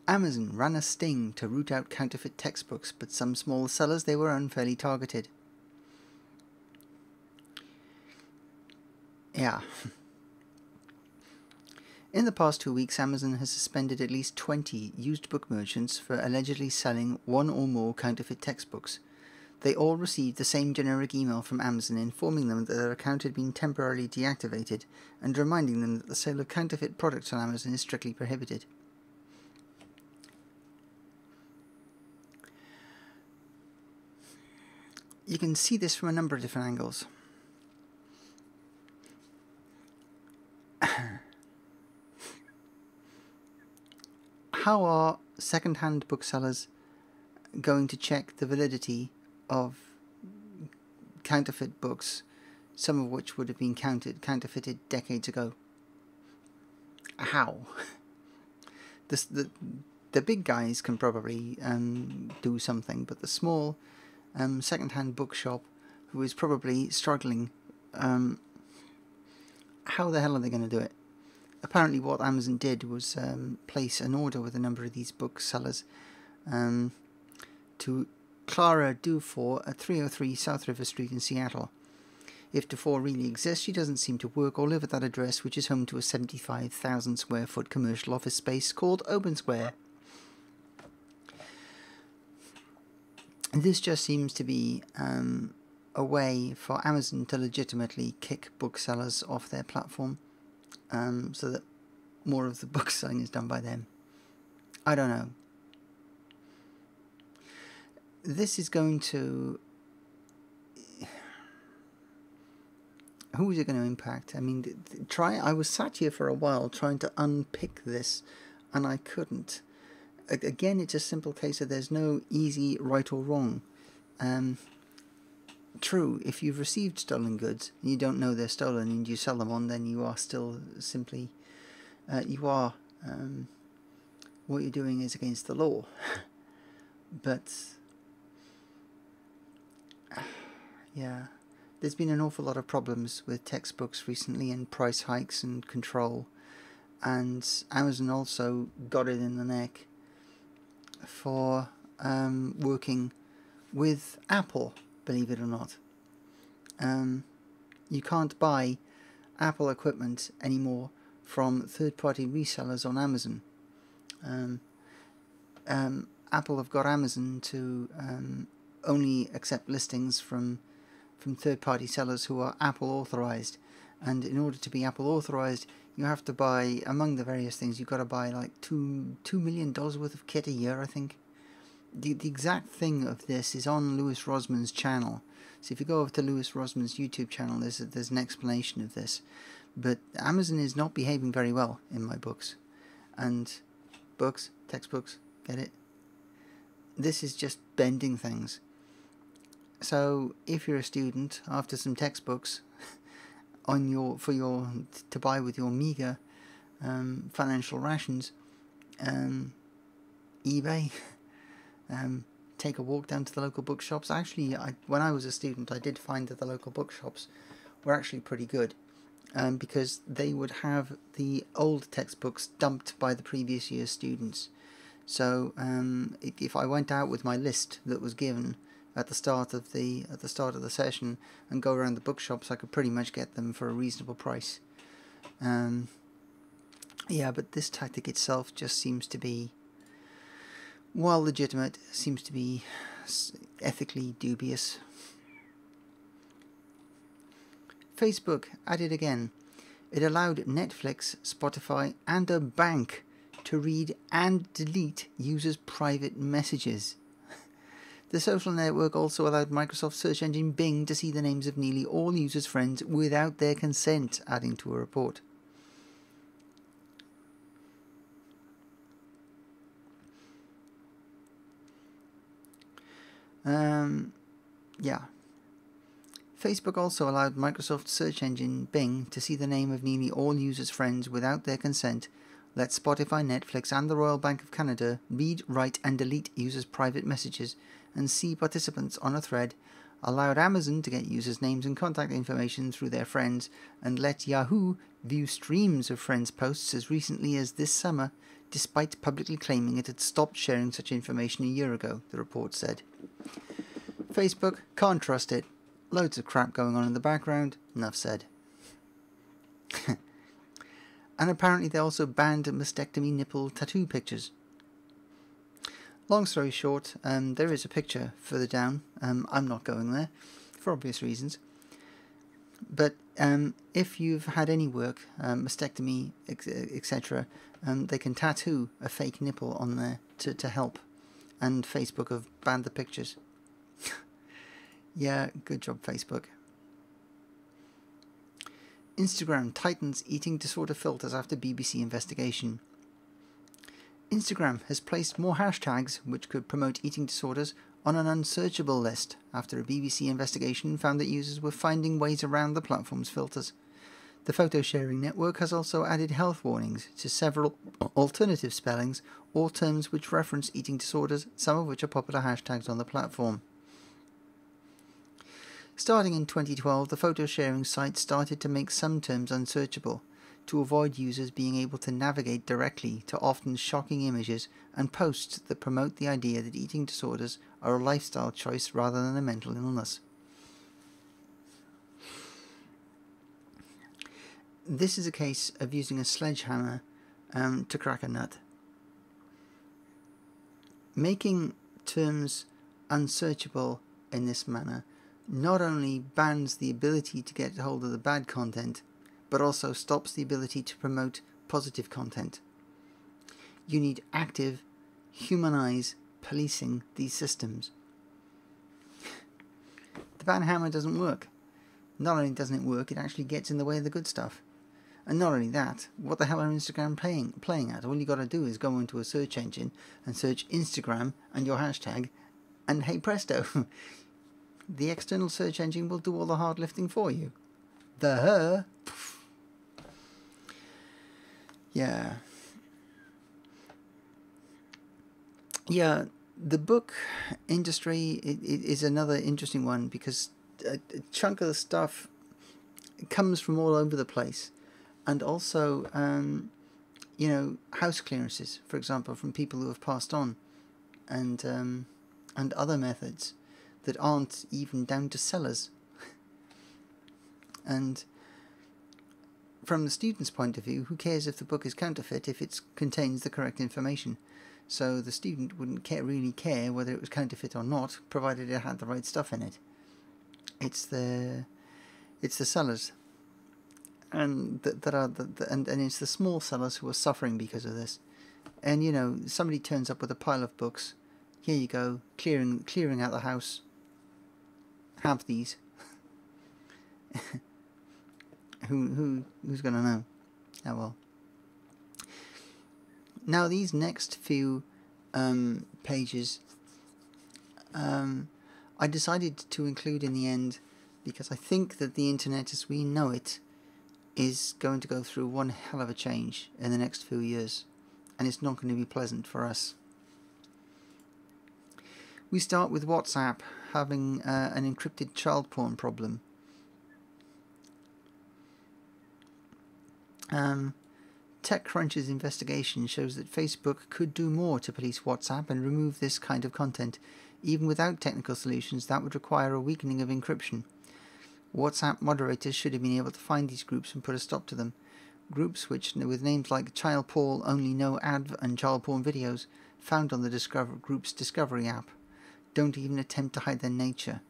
[SPEAKER 1] Amazon ran a sting to root out counterfeit textbooks, but some small sellers they were unfairly targeted. Yeah. In the past two weeks, Amazon has suspended at least 20 used book merchants for allegedly selling one or more counterfeit textbooks, they all received the same generic email from Amazon informing them that their account had been temporarily deactivated and reminding them that the sale of counterfeit products on Amazon is strictly prohibited. You can see this from a number of different angles. How are second-hand booksellers going to check the validity of counterfeit books, some of which would have been counted, counterfeited decades ago. How? This, the, the big guys can probably um, do something, but the small um, second-hand bookshop who is probably struggling, um, how the hell are they going to do it? Apparently, what Amazon did was um, place an order with a number of these booksellers um, to Clara Dufour at 303 South River Street in Seattle. If Dufour really exists, she doesn't seem to work or live at that address, which is home to a 75,000 square foot commercial office space called Open Square. this just seems to be um, a way for Amazon to legitimately kick booksellers off their platform um, so that more of the book selling is done by them. I don't know. This is going to. Who is it going to impact? I mean, try. I was sat here for a while trying to unpick this, and I couldn't again, it's a simple case of there's no easy right or wrong. Um, true, if you've received stolen goods and you don't know they're stolen and you sell them on, then you are still simply, uh, you are, um, what you're doing is against the law. but, yeah, there's been an awful lot of problems with textbooks recently and price hikes and control. And Amazon also got it in the neck for um, working with Apple, believe it or not. Um, you can't buy Apple equipment anymore from third party resellers on Amazon. Um, um, Apple have got Amazon to um, only accept listings from from third party sellers who are Apple authorized. And in order to be Apple authorized, you have to buy among the various things you've got to buy like two two million dollars worth of kit a year i think. The, the exact thing of this is on Louis Rossmann's channel. So if you go over to Louis Rossmann's youtube channel there's a, there's an explanation of this. But amazon is not behaving very well in my books. And books textbooks get it? This is just bending things so if you're a student after some textbooks on your for your to buy with your meager um, financial rations. Um, eBay. Um, take a walk down to the local bookshops. Actually, I, when I was a student, I did find that the local bookshops were actually pretty good um, because they would have the old textbooks dumped by the previous year's students. So um, if I went out with my list that was given at the start of the at the start of the session and go around the bookshops, I could pretty much get them for a reasonable price. Um, yeah, but this tactic itself just seems to be, while legitimate, seems to be ethically dubious. Facebook added again. It allowed Netflix, Spotify, and a bank to read and delete users' private messages. The social network also allowed Microsoft search engine Bing to see the names of nearly all users' friends without their consent, adding to a report. Um, yeah. Facebook also allowed Microsoft search engine Bing to see the name of nearly all users' friends without their consent, let Spotify, Netflix, and the Royal Bank of Canada read, write, and delete users' private messages and see participants on a thread, allowed Amazon to get users' names and contact information through their friends, and let Yahoo view streams of friends' posts as recently as this summer, despite publicly claiming it had stopped sharing such information a year ago, the report said. Facebook can't trust it. Loads of crap going on in the background, enough said. and apparently they also banned mastectomy nipple tattoo pictures. Long story short, um, there is a picture further down. Um, I'm not going there for obvious reasons. But um, if you've had any work, um, mastectomy, etc., um, they can tattoo a fake nipple on there to, to help. And Facebook have banned the pictures. yeah, good job, Facebook. Instagram tightens eating disorder filters after BBC investigation. Instagram has placed more hashtags which could promote eating disorders on an unsearchable list after a BBC investigation found that users were finding ways around the platform's filters. The photo sharing network has also added health warnings to several alternative spellings or terms which reference eating disorders, some of which are popular hashtags on the platform. Starting in 2012, the photo sharing site started to make some terms unsearchable to avoid users being able to navigate directly to often shocking images and posts that promote the idea that eating disorders are a lifestyle choice rather than a mental illness. This is a case of using a sledgehammer um, to crack a nut. Making terms unsearchable in this manner not only bans the ability to get hold of the bad content, but also stops the ability to promote positive content. You need active, humanize policing these systems. The ban hammer doesn't work. Not only doesn't it work, it actually gets in the way of the good stuff. And not only that, what the hell are Instagram playing, playing at? All you got to do is go into a search engine and search Instagram and your hashtag, and hey presto, the external search engine will do all the hard lifting for you. The her. Yeah. Yeah, the book industry is another interesting one because a, a chunk of the stuff comes from all over the place and also um, you know house clearances for example from people who have passed on and um, and other methods that aren't even down to sellers and from the student's point of view who cares if the book is counterfeit if it contains the correct information? So the student wouldn't care, really care whether it was counterfeit or not provided it had the right stuff in it. It's the it's the sellers. And that, that are the, the, and, and it's the small sellers who are suffering because of this. And you know somebody turns up with a pile of books. Here you go clearing clearing out the house. Have these who who who's gonna know oh well now these next few um, pages um, I decided to include in the end because I think that the internet as we know it is going to go through one hell of a change in the next few years, and it's not going to be pleasant for us. We start with WhatsApp having uh, an encrypted child porn problem. Um, TechCrunch's investigation shows that Facebook could do more to police WhatsApp and remove this kind of content. Even without technical solutions, that would require a weakening of encryption. WhatsApp moderators should have been able to find these groups and put a stop to them. Groups which, with names like Child Porn Only Know Ad and Child Porn Videos, found on the Discover group's Discovery app, don't even attempt to hide their nature.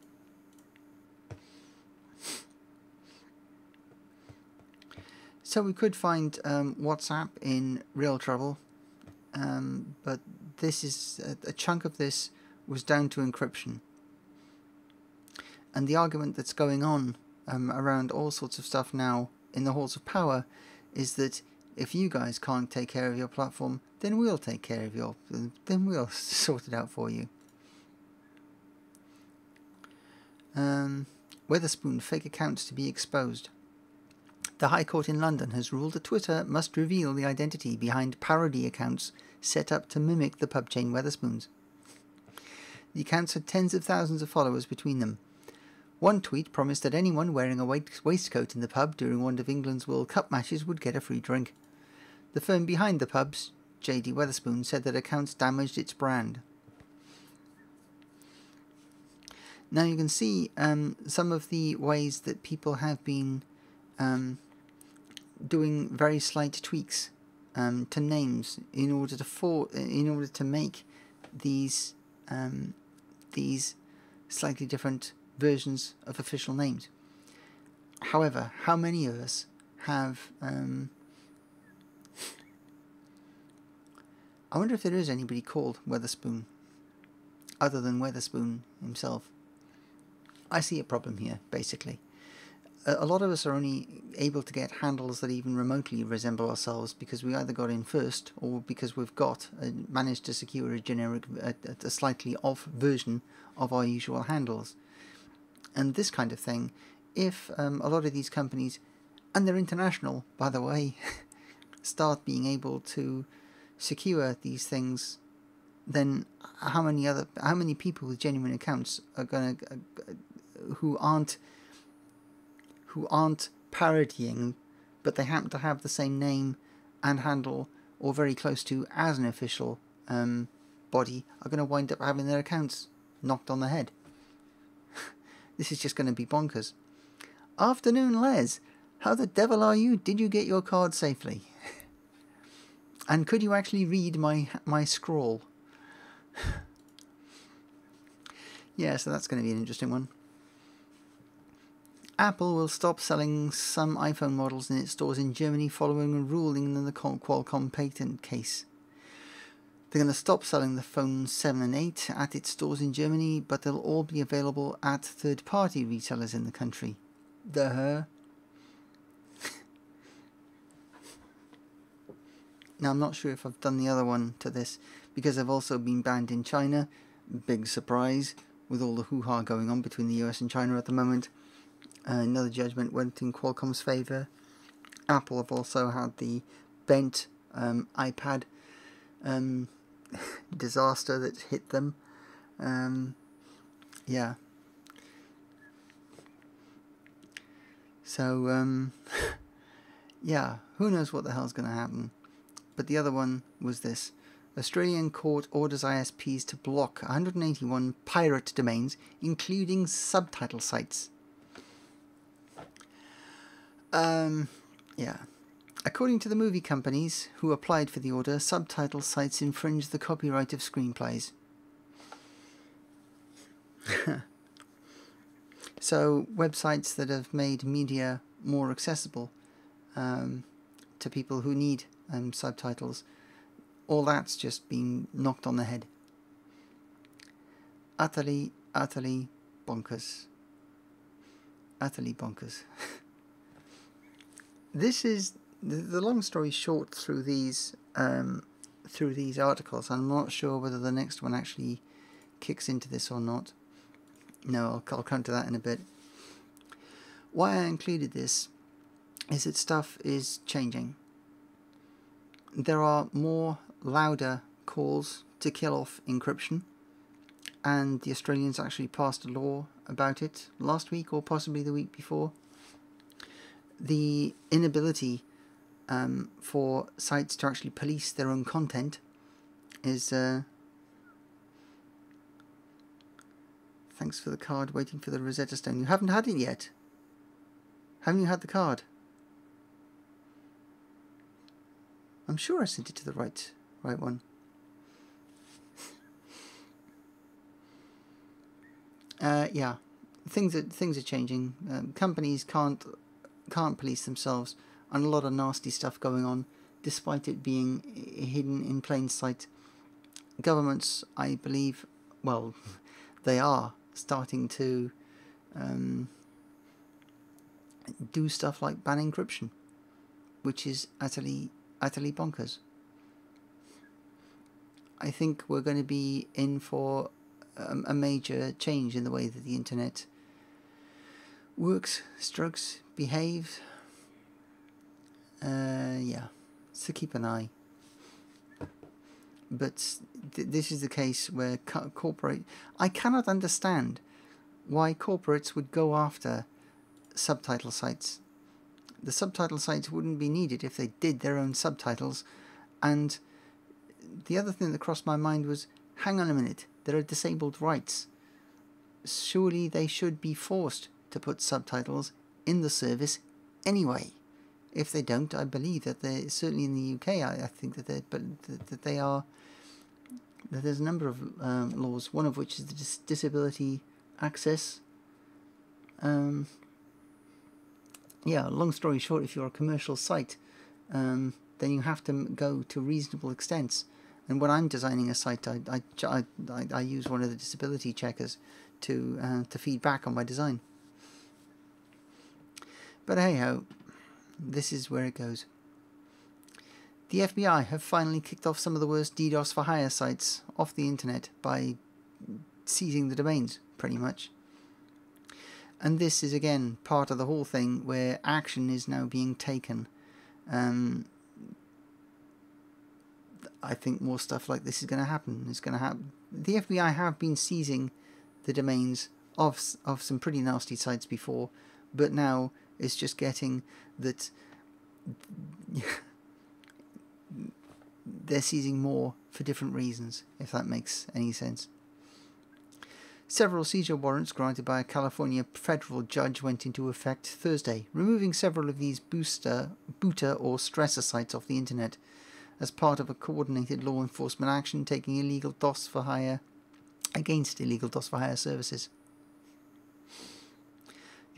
[SPEAKER 1] So we could find um, WhatsApp in real trouble, um, but this is a, a chunk of this was down to encryption and the argument that's going on um, around all sorts of stuff now in the halls of power is that if you guys can't take care of your platform, then we'll take care of your, then we'll sort it out for you. Um, Wetherspoon fake accounts to be exposed. The High Court in London has ruled that Twitter must reveal the identity behind parody accounts set up to mimic the pub chain Wetherspoons. The accounts had tens of thousands of followers between them, one tweet promised that anyone wearing a waistcoat in the pub during one of England's World Cup matches would get a free drink. The firm behind the pubs, JD Wetherspoon, said that accounts damaged its brand. Now you can see um, some of the ways that people have been um, doing very slight tweaks um, to names in order to for in order to make these um, these slightly different versions of official names. However, how many of us have. Um, I wonder if there is anybody called Wetherspoon, other than Wetherspoon himself. I see a problem here, basically. A, lot of us are only able to get handles that even remotely resemble ourselves because we either got in first or because we've got managed to secure a generic, a, a slightly off version of our usual handles. And this kind of thing, if um, a lot of these companies and they're international, by the way, start being able to secure these things, then how many other how many people with genuine accounts are to uh, who aren't who aren't parodying, but they happen to have the same name and handle or very close to as an official um, body are going to wind up having their accounts knocked on the head. this is just going to be bonkers. Afternoon, Les. How the devil are you? Did you get your card safely? and could you actually read my my scrawl? yeah, so that's going to be an interesting one. Apple will stop selling some iPhone models in its stores in Germany following a ruling in the Qualcomm patent case. They're going to stop selling the phone 7 and 8 at its stores in Germany, but they'll all be available at third party retailers in the country. The her. now, I'm not sure if I've done the other one to this because I've also been banned in China. Big surprise with all the hoo ha going on between the US and China at the moment. Uh, another judgment went in Qualcomm's favour. Apple have also had the bent um, iPad um, disaster that hit them. Um, yeah. So, um, yeah, who knows what the hell's going to happen. But the other one was this. Australian court orders ISPs to block 181 pirate domains, including subtitle sites. Um, yeah. According to the movie companies who applied for the order, subtitle sites infringe the copyright of screenplays. so, websites that have made media more accessible um, to people who need um, subtitles, all that's just been knocked on the head. Utterly, utterly bonkers. Utterly bonkers. this is the, long story short through these um, through these articles. I'm not sure whether the next one actually kicks into this or not. No, I'll, I'll come to that in a bit. Why I included this is that stuff is changing. There are more louder calls to kill off encryption, and the Australians actually passed a law about it last week or possibly the week before the inability um, for sites to actually police their own content is. Uh, thanks for the card. Waiting for the Rosetta Stone. You haven't had it yet. Haven't you had the card? I'm sure I sent it to the right, right one. uh, yeah, things are things are changing. Um, companies can't can't police themselves, and a lot of nasty stuff going on, despite it being hidden in plain sight. Governments, I believe, well, they are starting to um, do stuff like ban encryption, which is utterly, utterly bonkers. I think we're going to be in for a major change in the way that the internet works, strokes, behaves. Uh, yeah, so keep an eye. But th this is the case where co corporate. I cannot understand why corporates would go after subtitle sites. The subtitle sites wouldn't be needed if they did their own subtitles. And the other thing that crossed my mind was hang on a minute, there are disabled rights. Surely they should be forced to put subtitles in the service anyway. If they don't, I believe that they certainly in the UK. I, I think that they but that they are that there's a number of um, laws. One of which is the dis disability access. Um, yeah, long story short, if you're a commercial site, um, then you have to go to reasonable extents. And when I'm designing a site, I, I, I, I use one of the disability checkers to uh, to feed back on my design. But hey ho, this is where it goes. The FBI have finally kicked off some of the worst DDoS for hire sites off the internet by seizing the domains, pretty much. and this is again part of the whole thing where action is now being taken. Um, I think more stuff like this is going to happen. It's going to happen. The FBI have been seizing the domains of of some pretty nasty sites before, but now it's just getting that they're seizing more for different reasons. If that makes any sense. Several seizure warrants granted by a California federal judge went into effect Thursday, removing several of these booster, booter or stressor sites off the internet as part of a coordinated law enforcement action taking illegal DOS for hire against illegal DOS for hire services.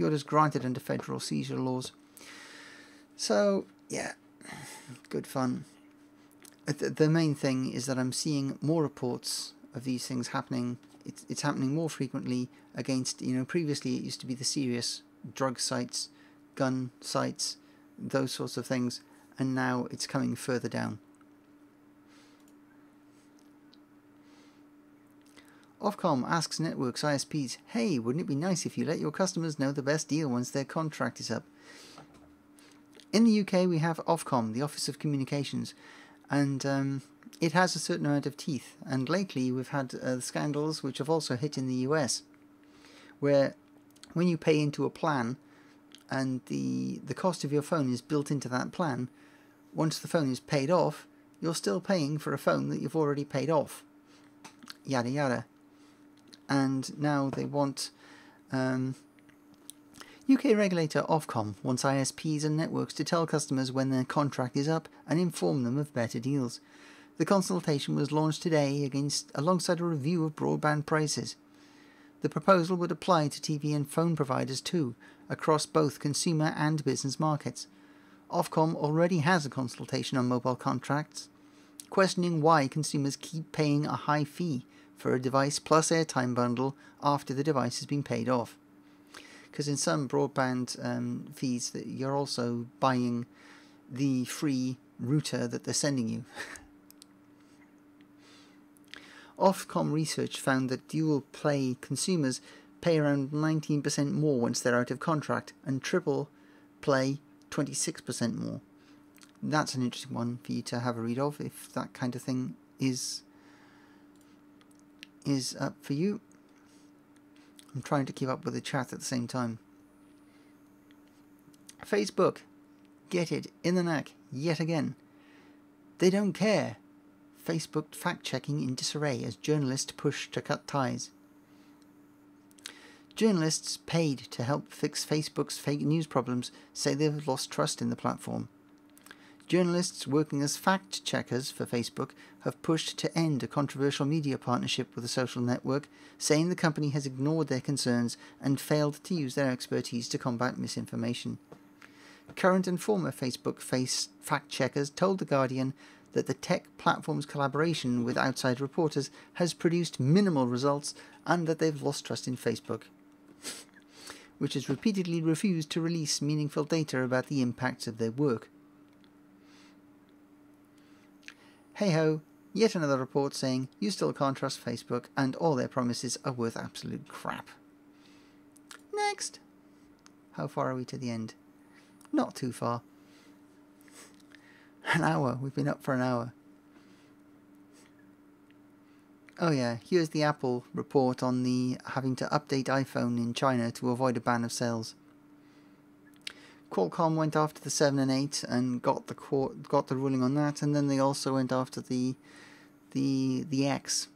[SPEAKER 1] The orders granted under federal seizure laws. So, yeah, good fun. Uh, the main thing is that I'm seeing more reports of these things happening it's, it's happening more frequently against, you know, previously it used to be the serious drug sites, gun sites, those sorts of things, and now it's coming further down. Ofcom asks networks ISPs, hey, wouldn't it be nice if you let your customers know the best deal once their contract is up? In the UK, we have Ofcom, the Office of Communications, and um, it has a certain amount of teeth. And lately, we've had uh, scandals which have also hit in the US, where when you pay into a plan and the the cost of your phone is built into that plan, once the phone is paid off, you're still paying for a phone that you've already paid off. Yada yada. And now they want. Um, UK regulator Ofcom wants ISPs and networks to tell customers when their contract is up and inform them of better deals. The consultation was launched today against, alongside a review of broadband prices. The proposal would apply to TV and phone providers too, across both consumer and business markets. Ofcom already has a consultation on mobile contracts, questioning why consumers keep paying a high fee for a device plus airtime bundle after the device has been paid off. Because in some broadband um, fees, that you're also buying the free router that they're sending you. Ofcom research found that dual play consumers pay around 19% more once they're out of contract, and triple play 26% more. That's an interesting one for you to have a read of if that kind of thing is is up for you. I'm trying to keep up with the chat at the same time. Facebook, get it in the neck yet again. They don't care. Facebook fact checking in disarray as journalists push to cut ties. Journalists paid to help fix Facebook's fake news problems say they've lost trust in the platform. Journalists working as fact checkers for Facebook have pushed to end a controversial media partnership with the social network, saying the company has ignored their concerns and failed to use their expertise to combat misinformation. Current and former Facebook face fact checkers told The Guardian that the tech platform's collaboration with outside reporters has produced minimal results and that they've lost trust in Facebook, which has repeatedly refused to release meaningful data about the impacts of their work. Hey ho, yet another report saying you still can't trust Facebook and all their promises are worth absolute crap. Next! How far are we to the end? Not too far. An hour. We've been up for an hour. Oh yeah, here's the Apple report on the having to update iPhone in China to avoid a ban of sales. Qualcomm went after the 7 and 8 and got the got the ruling on that, and then they also went after the the the X,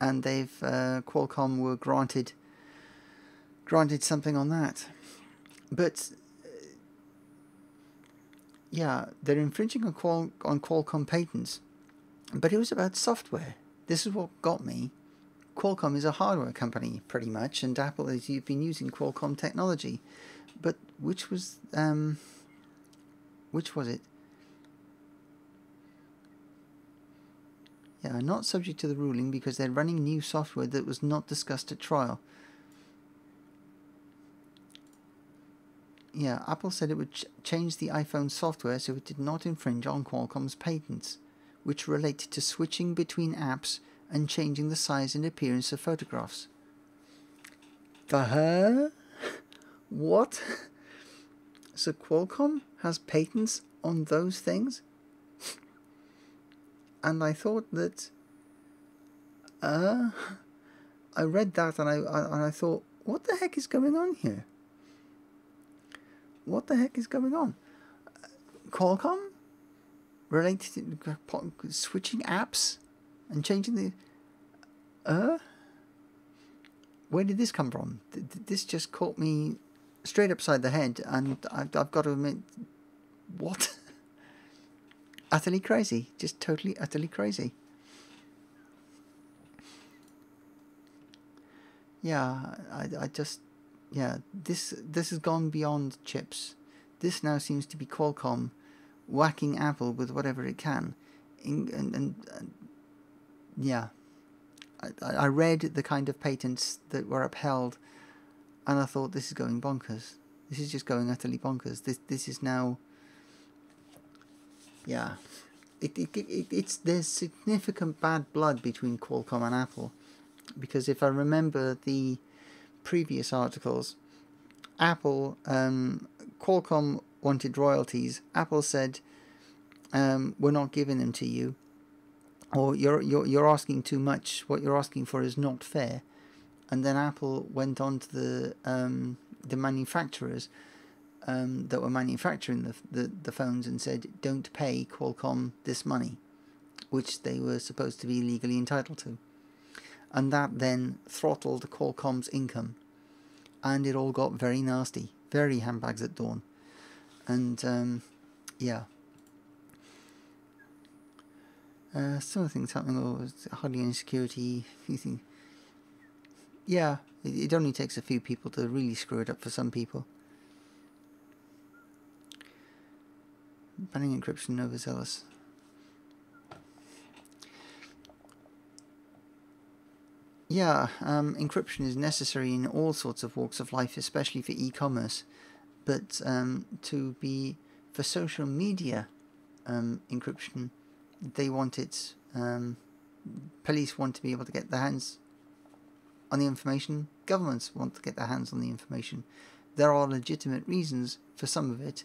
[SPEAKER 1] and they've uh, Qualcomm were granted granted something on that, but yeah, they're infringing on, Qual- on Qualcomm patents, but it was about software. This is what got me. Qualcomm is a hardware company, pretty much, and Apple has you've been using Qualcomm technology. Which was um, which was it? Yeah, not subject to the ruling because they're running new software that was not discussed at trial. yeah, Apple said it would ch change the iPhone software so it did not infringe on Qualcomm's patents, which relate to switching between apps and changing the size and appearance of photographs. The huh? what? so Qualcomm has patents on those things? and I thought that. Uh, I read that and I, I and I thought, what the heck is going on here? What the heck is going on? Qualcomm related to switching apps and changing the. Uh. Where did this come from? This just caught me straight upside the head, and I've, I've got to admit, what? utterly crazy. Just totally, utterly crazy. Yeah, I, I just, yeah, this this has gone beyond chips. This now seems to be Qualcomm whacking Apple with whatever it can, and, and, and, and yeah, I, I read the kind of patents that were upheld, and I thought this is going bonkers. This is just going utterly bonkers. This this is now. Yeah, it, it, it it's there's significant bad blood between Qualcomm and Apple, because if I remember the previous articles, Apple um, Qualcomm wanted royalties. Apple said, um, "We're not giving them to you." or you're you're you're asking too much. What you're asking for is not fair. And then Apple went on to the um, the manufacturers um, that were manufacturing the, the the phones and said, "Don't pay Qualcomm this money," which they were supposed to be legally entitled to. And that then throttled Qualcomm's income, and it all got very nasty, very handbags at dawn, and um, yeah. Uh, some of the things happening, or hardly any security. Yeah, it, only takes a few people to really screw it up for some people. Banning encryption overzealous. Yeah, um, encryption is necessary in all sorts of walks of life, especially for e-commerce. But um, to be for social media um, encryption they want it. Um, police want to be able to get their hands on the information. Governments want to get their hands on the information. There are legitimate reasons for some of it,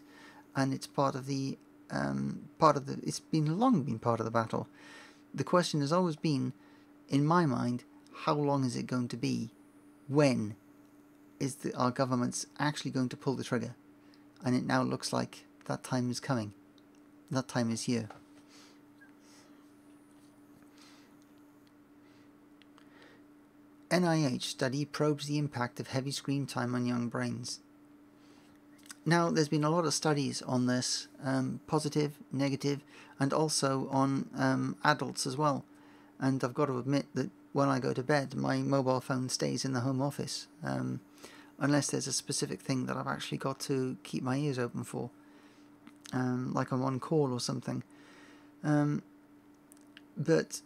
[SPEAKER 1] and it's part of the um, part of the. It's been long been part of the battle. The question has always been, in my mind, how long is it going to be? When is the, our governments actually going to pull the trigger? And it now looks like that time is coming. That time is here. NIH study probes the impact of heavy screen time on young brains. Now, there's been a lot of studies on this, um, positive, negative, and also on um, adults as well. And I've got to admit that when I go to bed, my mobile phone stays in the home office, um, unless there's a specific thing that I've actually got to keep my ears open for, um, like I'm on call or something. Um, but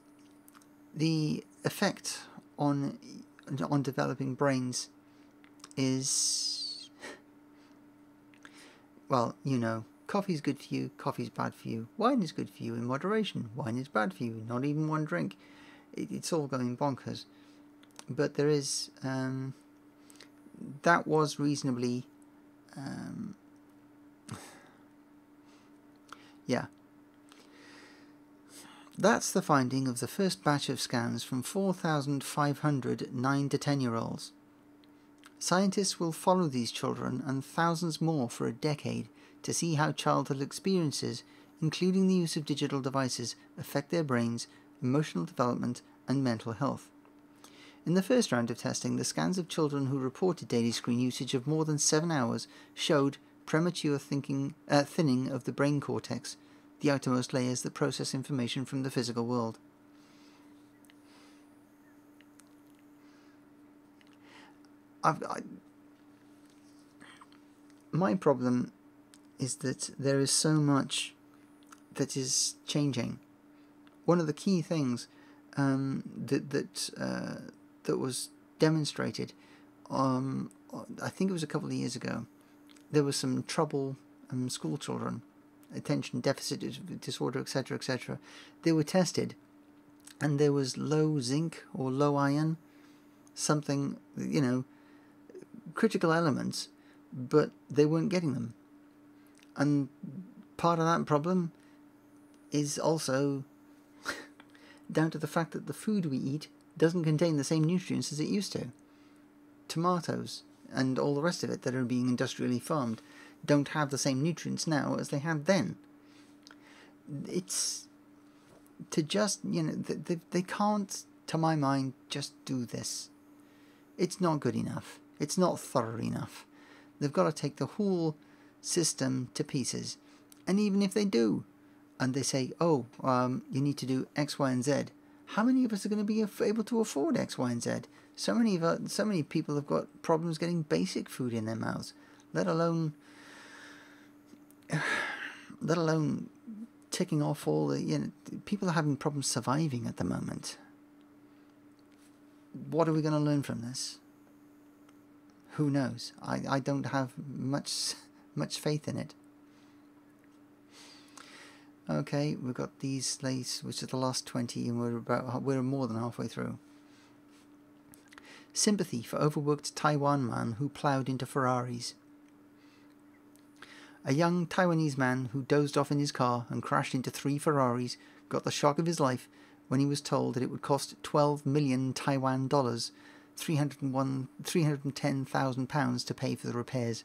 [SPEAKER 1] the effect on on developing brains is well, you know, coffee's good for you, coffee's bad for you, wine is good for you in moderation, wine is bad for you, not even one drink. It, it's all going bonkers. But there is um, that was reasonably um, yeah that's the finding of the first batch of scans from 4,500 9 to 10 year olds. Scientists will follow these children and thousands more for a decade to see how childhood experiences, including the use of digital devices, affect their brains, emotional development, and mental health. In the first round of testing, the scans of children who reported daily screen usage of more than seven hours showed premature thinking, uh, thinning of the brain cortex, the outermost layers that process information from the physical world. I've, I, my problem is that there is so much that is changing. One of the key things um, that that uh, that was demonstrated, um, I think it was a couple of years ago, there was some trouble um, school children attention deficit disorder, etc., etc. They were tested, and there was low zinc or low iron, something, you know, critical elements but they weren't getting them. And part of that problem is also down to the fact that the food we eat doesn't contain the same nutrients as it used to. Tomatoes and all the rest of it that are being industrially farmed don't have the same nutrients now as they had then. It's to just, you know, they, they can't, to my mind, just do this. It's not good enough. It's not thorough enough. They've got to take the whole system to pieces. And even if they do, and they say, oh, um, you need to do X, Y, and Z, how many of us are going to be able to afford X, Y, and Z? So many of us, so many people have got problems getting basic food in their mouths, let alone, let alone ticking off all the, you know, people are having problems surviving at the moment. What are we going to learn from this? Who knows? I, I don't have much much faith in it. Okay, we've got these slates, which are the last 20, and we're about we're more than halfway through. Sympathy for overworked Taiwan man who ploughed into Ferraris. A young Taiwanese man who dozed off in his car and crashed into three Ferraris got the shock of his life when he was told that it would cost 12 million Taiwan dollars, 310,000 pounds to pay for the repairs.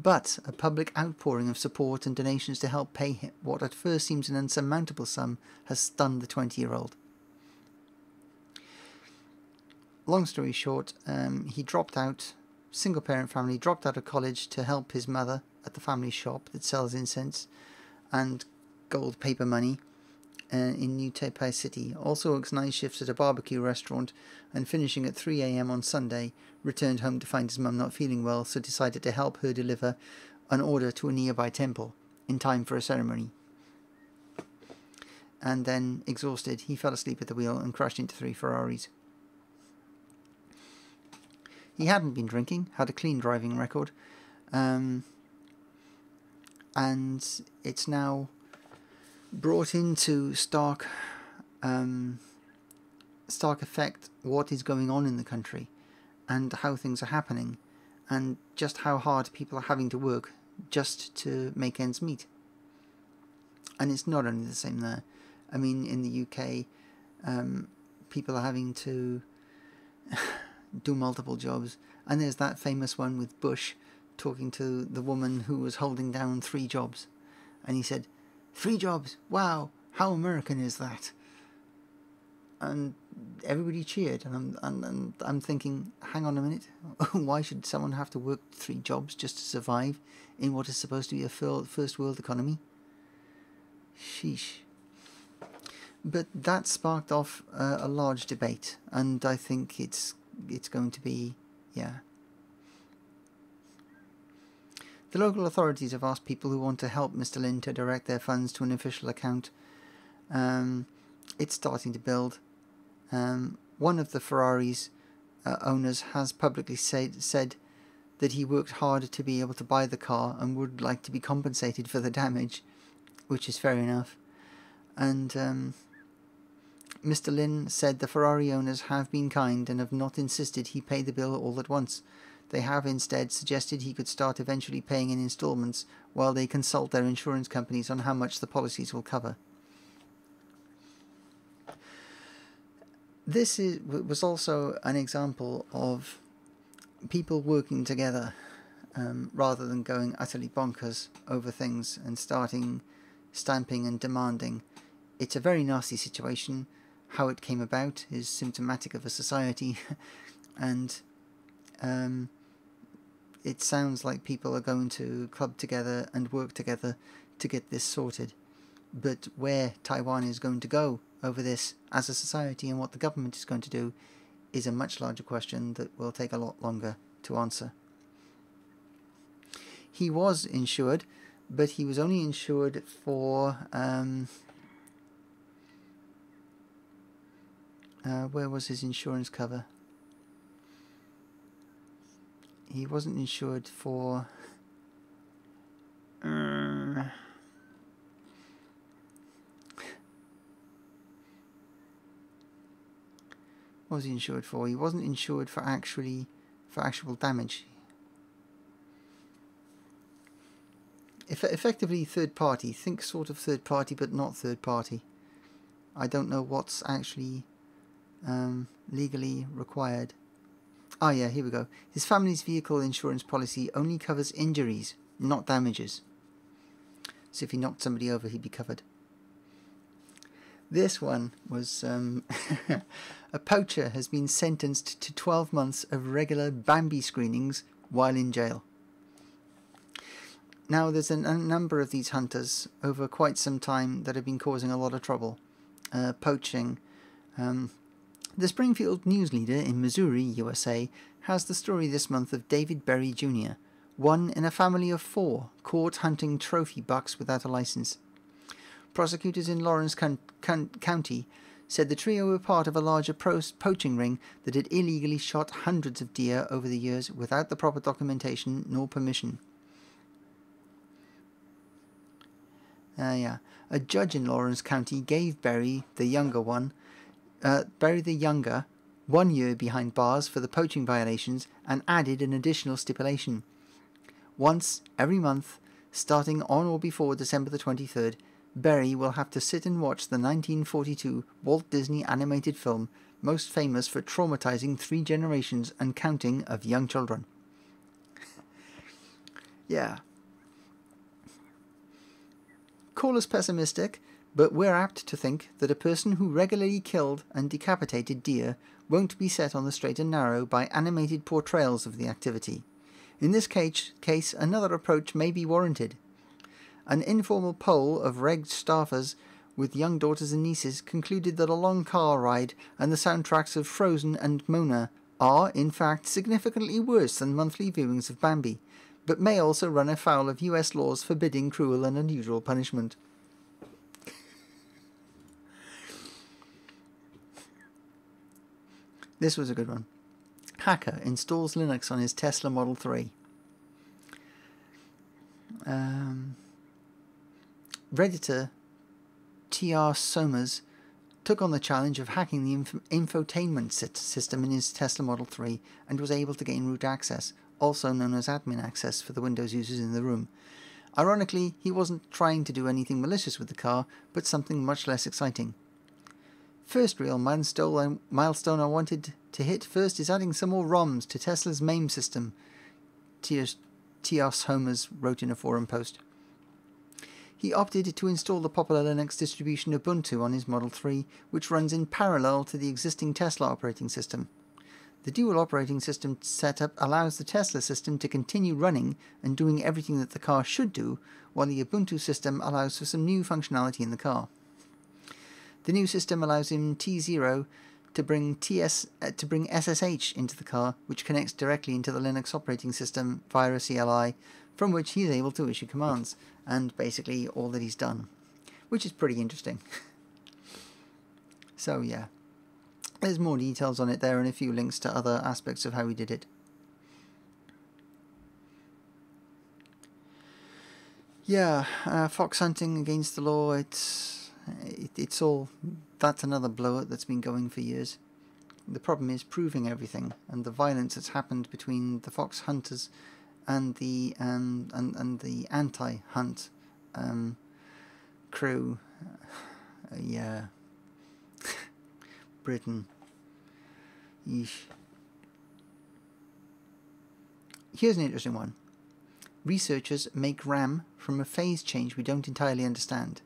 [SPEAKER 1] But a public outpouring of support and donations to help pay what at first seems an insurmountable sum has stunned the 20 year old. Long story short, um, he dropped out, single parent family, dropped out of college to help his mother at the family shop that sells incense and gold paper money uh, in New Taipei City. Also works night shifts at a barbecue restaurant and finishing at 3 a.m. on Sunday, returned home to find his mum not feeling well, so decided to help her deliver an order to a nearby temple in time for a ceremony. And then, exhausted, he fell asleep at the wheel and crashed into three Ferraris. He hadn't been drinking, had a clean driving record, um, and it's now brought into stark, um, stark effect what is going on in the country, and how things are happening, and just how hard people are having to work just to make ends meet. And it's not only the same there. I mean, in the UK, um, people are having to do multiple jobs. And there's that famous one with Bush talking to the woman who was holding down three jobs. And he said, Three jobs? Wow, how American is that? And everybody cheered. And I'm, and, and I'm thinking, hang on a minute, why should someone have to work three jobs just to survive in what is supposed to be a first world economy? Sheesh. But that sparked off uh, a large debate, and I think it's it's going to be, yeah. The local authorities have asked people who want to help Mr. Lin to direct their funds to an official account. Um, it's starting to build. Um, one of the Ferraris uh, owners has publicly said, said that he worked hard to be able to buy the car and would like to be compensated for the damage, which is fair enough. And um, Mr. Lin said the Ferrari owners have been kind and have not insisted he pay the bill all at once. They have instead suggested he could start eventually paying in installments while they consult their insurance companies on how much the policies will cover. This is, was also an example of people working together um, rather than going utterly bonkers over things and starting stamping and demanding. It's a very nasty situation how it came about is symptomatic of a society, and um, it sounds like people are going to club together and work together to get this sorted. But where Taiwan is going to go over this as a society and what the government is going to do is a much larger question that will take a lot longer to answer. He was insured, but he was only insured for um, Uh, where was his insurance cover? He wasn't insured for. Uh, what was he insured for? He wasn't insured for actually for actual damage. eff- effectively third party. Think sort of third party, but not third party. I don't know what's actually um, legally required. Ah, yeah, here we go. His family's vehicle insurance policy only covers injuries, not damages. So if he knocked somebody over, he'd be covered. This one was um, a poacher has been sentenced to 12 months of regular Bambi screenings while in jail. Now, there's a, number of these hunters over quite some time that have been causing a lot of trouble, uh, poaching. Um, the Springfield News Leader in Missouri, USA, has the story this month of David Berry Jr., one in a family of four caught hunting trophy bucks without a license. Prosecutors in Lawrence County said the trio were part of a larger poaching ring that had illegally shot hundreds of deer over the years without the proper documentation nor permission. Uh, yeah. A judge in Lawrence County gave Berry, the younger one, uh, the younger, one year behind bars for the poaching violations and added an additional stipulation. Once every month, starting on or before December the 23rd, Berry will have to sit and watch the 1942 Walt Disney animated film most famous for traumatizing three generations and counting of young children. yeah, Call us pessimistic, but we're apt to think that a person who regularly killed and decapitated deer won't be set on the straight and narrow by animated portrayals of the activity. In this case, case another approach may be warranted. An informal poll of Reg staffers with young daughters and nieces concluded that a long car ride and the soundtracks of Frozen and Moana are, in fact, significantly worse than monthly viewings of Bambi, but may also run afoul of US laws forbidding cruel and unusual punishment. This was a good one. Hacker installs Linux on his Tesla Model 3. Um, Redditor TR Somers took on the challenge of hacking the inf- infotainment system in his Tesla Model 3 and was able to gain root access also known as admin access for the Windows users in the room. Ironically, he wasn't trying to do anything malicious with the car, but something much less exciting. First real milestone, I wanted to hit first is adding some more ROMs to Tesla's MAME system, Tios Homers wrote in a forum post. He opted to install the popular Linux distribution Ubuntu on his Model 3, which runs in parallel to the existing Tesla operating system. The dual operating system setup allows the Tesla system to continue running and doing everything that the car should do, while the Ubuntu system allows for some new functionality in the car. The new system allows him T0 to bring TS uh, to bring SSH into the car, which connects directly into the Linux operating system via a CLI, from which he's able to issue commands, and basically all that he's done, which is pretty interesting. so yeah. There's more details on it there and a few links to other aspects of how he did it. Yeah, uh, fox hunting against the law, it's, it, it's all, that's another blowout that's been going for years. The problem is proving everything and the violence that's happened between the fox hunters and the um, and, and the anti-hunt um, crew. Uh, yeah. Britain. Yeesh. Here's an interesting one. Researchers make RAM from a phase change we don't entirely understand.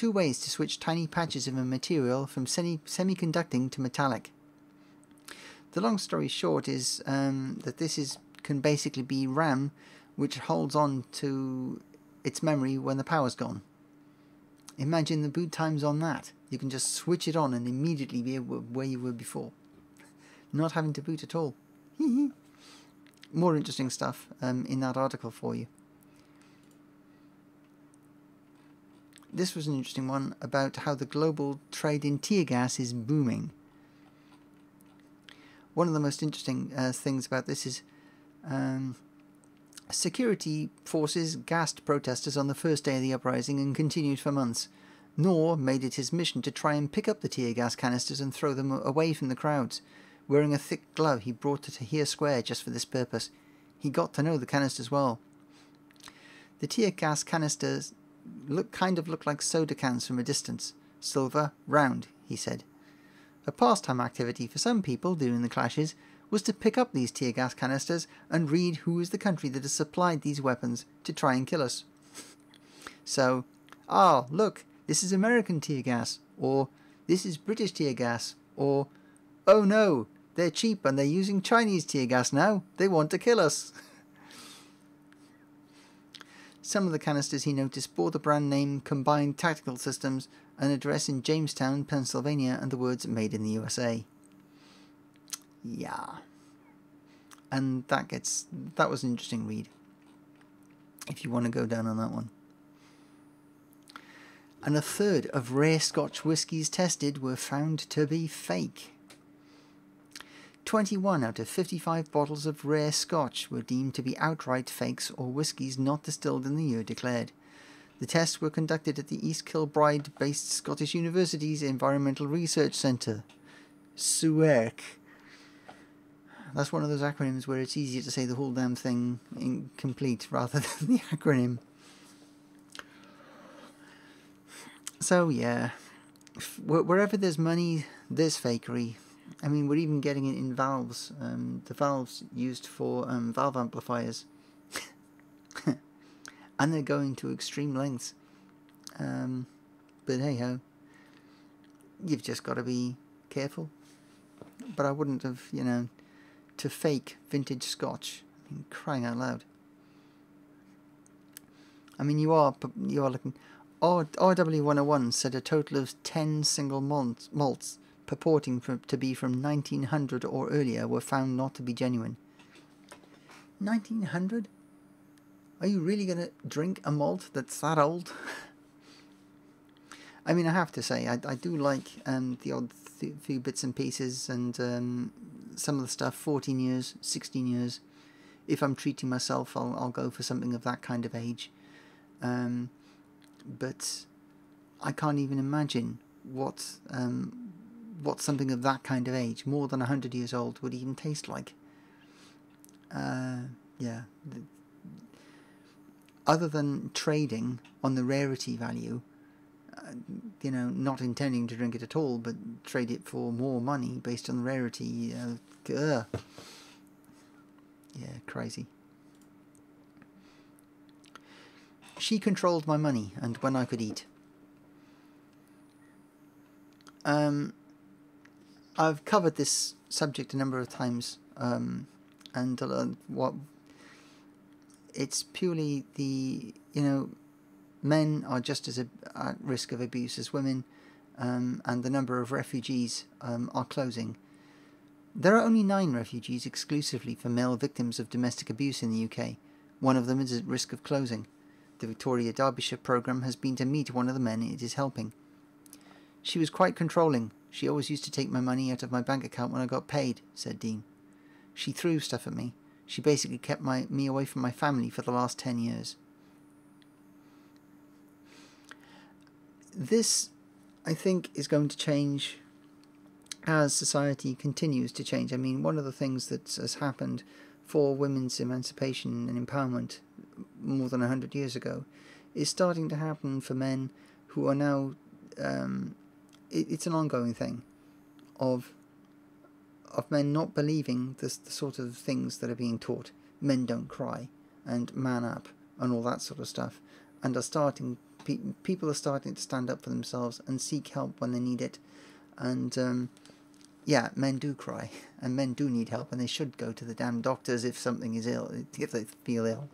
[SPEAKER 1] Two ways to switch tiny patches of a material from semi semiconducting to metallic. The long story short is um, that this is can basically be RAM which holds on to its memory when the power's gone. Imagine the boot times on that. You can just switch it on and immediately be where you were before. Not having to boot at all. More interesting stuff um, in that article for you. This was an interesting one about how the global trade in tear gas is booming. One of the most interesting uh, things about this is um, security forces gassed protesters on the first day of the uprising and continued for months. Nor made it his mission to try and pick up the tear gas canisters and throw them away from the crowds. Wearing a thick glove he brought to Tahrir Square just for this purpose. He got to know the canisters well. The tear gas canisters look kind of look like soda cans from a distance. Silver, round, he said. A pastime activity for some people during the clashes was to pick up these tear gas canisters and read who is the country that has supplied these weapons to try and kill us. So, ah, look, this is American tear gas, or this is British tear gas, or oh no, they're cheap and they're using Chinese tear gas now, they want to kill us. Some of the canisters he noticed bore the brand name Combined Tactical Systems, an address in Jamestown, Pennsylvania, and the words Made in the USA. Yeah. And that gets that was an interesting read. If you want to go down on that one. And a third of rare Scotch whiskies tested were found to be fake. 21 out of 55 bottles of rare Scotch were deemed to be outright fakes or whiskies not distilled in the year declared. The tests were conducted at the East Kilbride based Scottish University's Environmental Research Centre, SUERC. That's one of those acronyms where it's easier to say the whole damn thing incomplete rather than the acronym. So, yeah, wherever there's money, there's fakery. I mean, we're even getting it in valves. Um, the valves used for um, valve amplifiers. and they're going to extreme lengths. Um, but hey ho, you've just got to be careful. But I wouldn't have, you know, to fake vintage scotch. I mean, crying out loud. I mean, you are you are looking. RW101 said a total of 10 single malts, malts purporting to be from 1900 or earlier were found not to be genuine. 1900? Are you really going to drink a malt that's that old? I mean, I have to say, I, I do like um, the odd th few bits and pieces and um, some of the stuff 14 years, 16 years. If I'm treating myself, I'll, I'll go for something of that kind of age. Um, but I can't even imagine what um, what something of that kind of age, more than hundred years old, would even taste like. Uh, yeah. Other than trading on the rarity value, uh, you know, not intending to drink it at all, but trade it for more money based on the rarity. Uh, yeah, crazy. She controlled my money and when I could eat. Um, I've covered this subject a number of times, um, and uh, what it's purely the you know men are just as a, at risk of abuse as women, um, and the number of refugees um, are closing. There are only nine refugees exclusively for male victims of domestic abuse in the UK. One of them is at risk of closing. The Victoria Derbyshire programme has been to meet one of the men it is helping. She was quite controlling. She always used to take my money out of my bank account when I got paid, said Dean. She threw stuff at me. She basically kept my, me away from my family for the last ten years. This, I think, is going to change as society continues to change. I mean, one of the things that has happened for women's emancipation and empowerment more than 100 years ago is starting to happen for men who are now um, it's an ongoing thing of of men not believing this, the sort of things that are being taught. Men don't cry and man up and all that sort of stuff and are starting pe- people are starting to stand up for themselves and seek help when they need it. And um, yeah men do cry and men do need help and they should go to the damn doctors if something is ill if they feel ill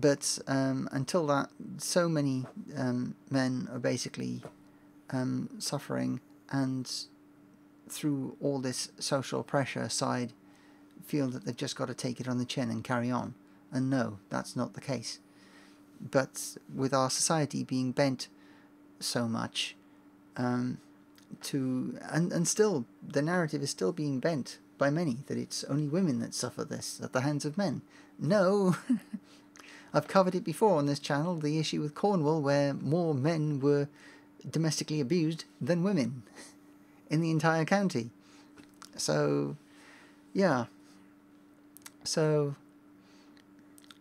[SPEAKER 1] but um, until that, so many um, men are basically um, suffering and through all this social pressure side feel that they've just got to take it on the chin and carry on. And no, that's not the case. But with our society being bent so much um, to, and, and still, the narrative is still being bent by many that it's only women that suffer this at the hands of men. No, I've covered it before on this channel, the issue with Cornwall, where more men were domestically abused than women in the entire county. So, yeah. So,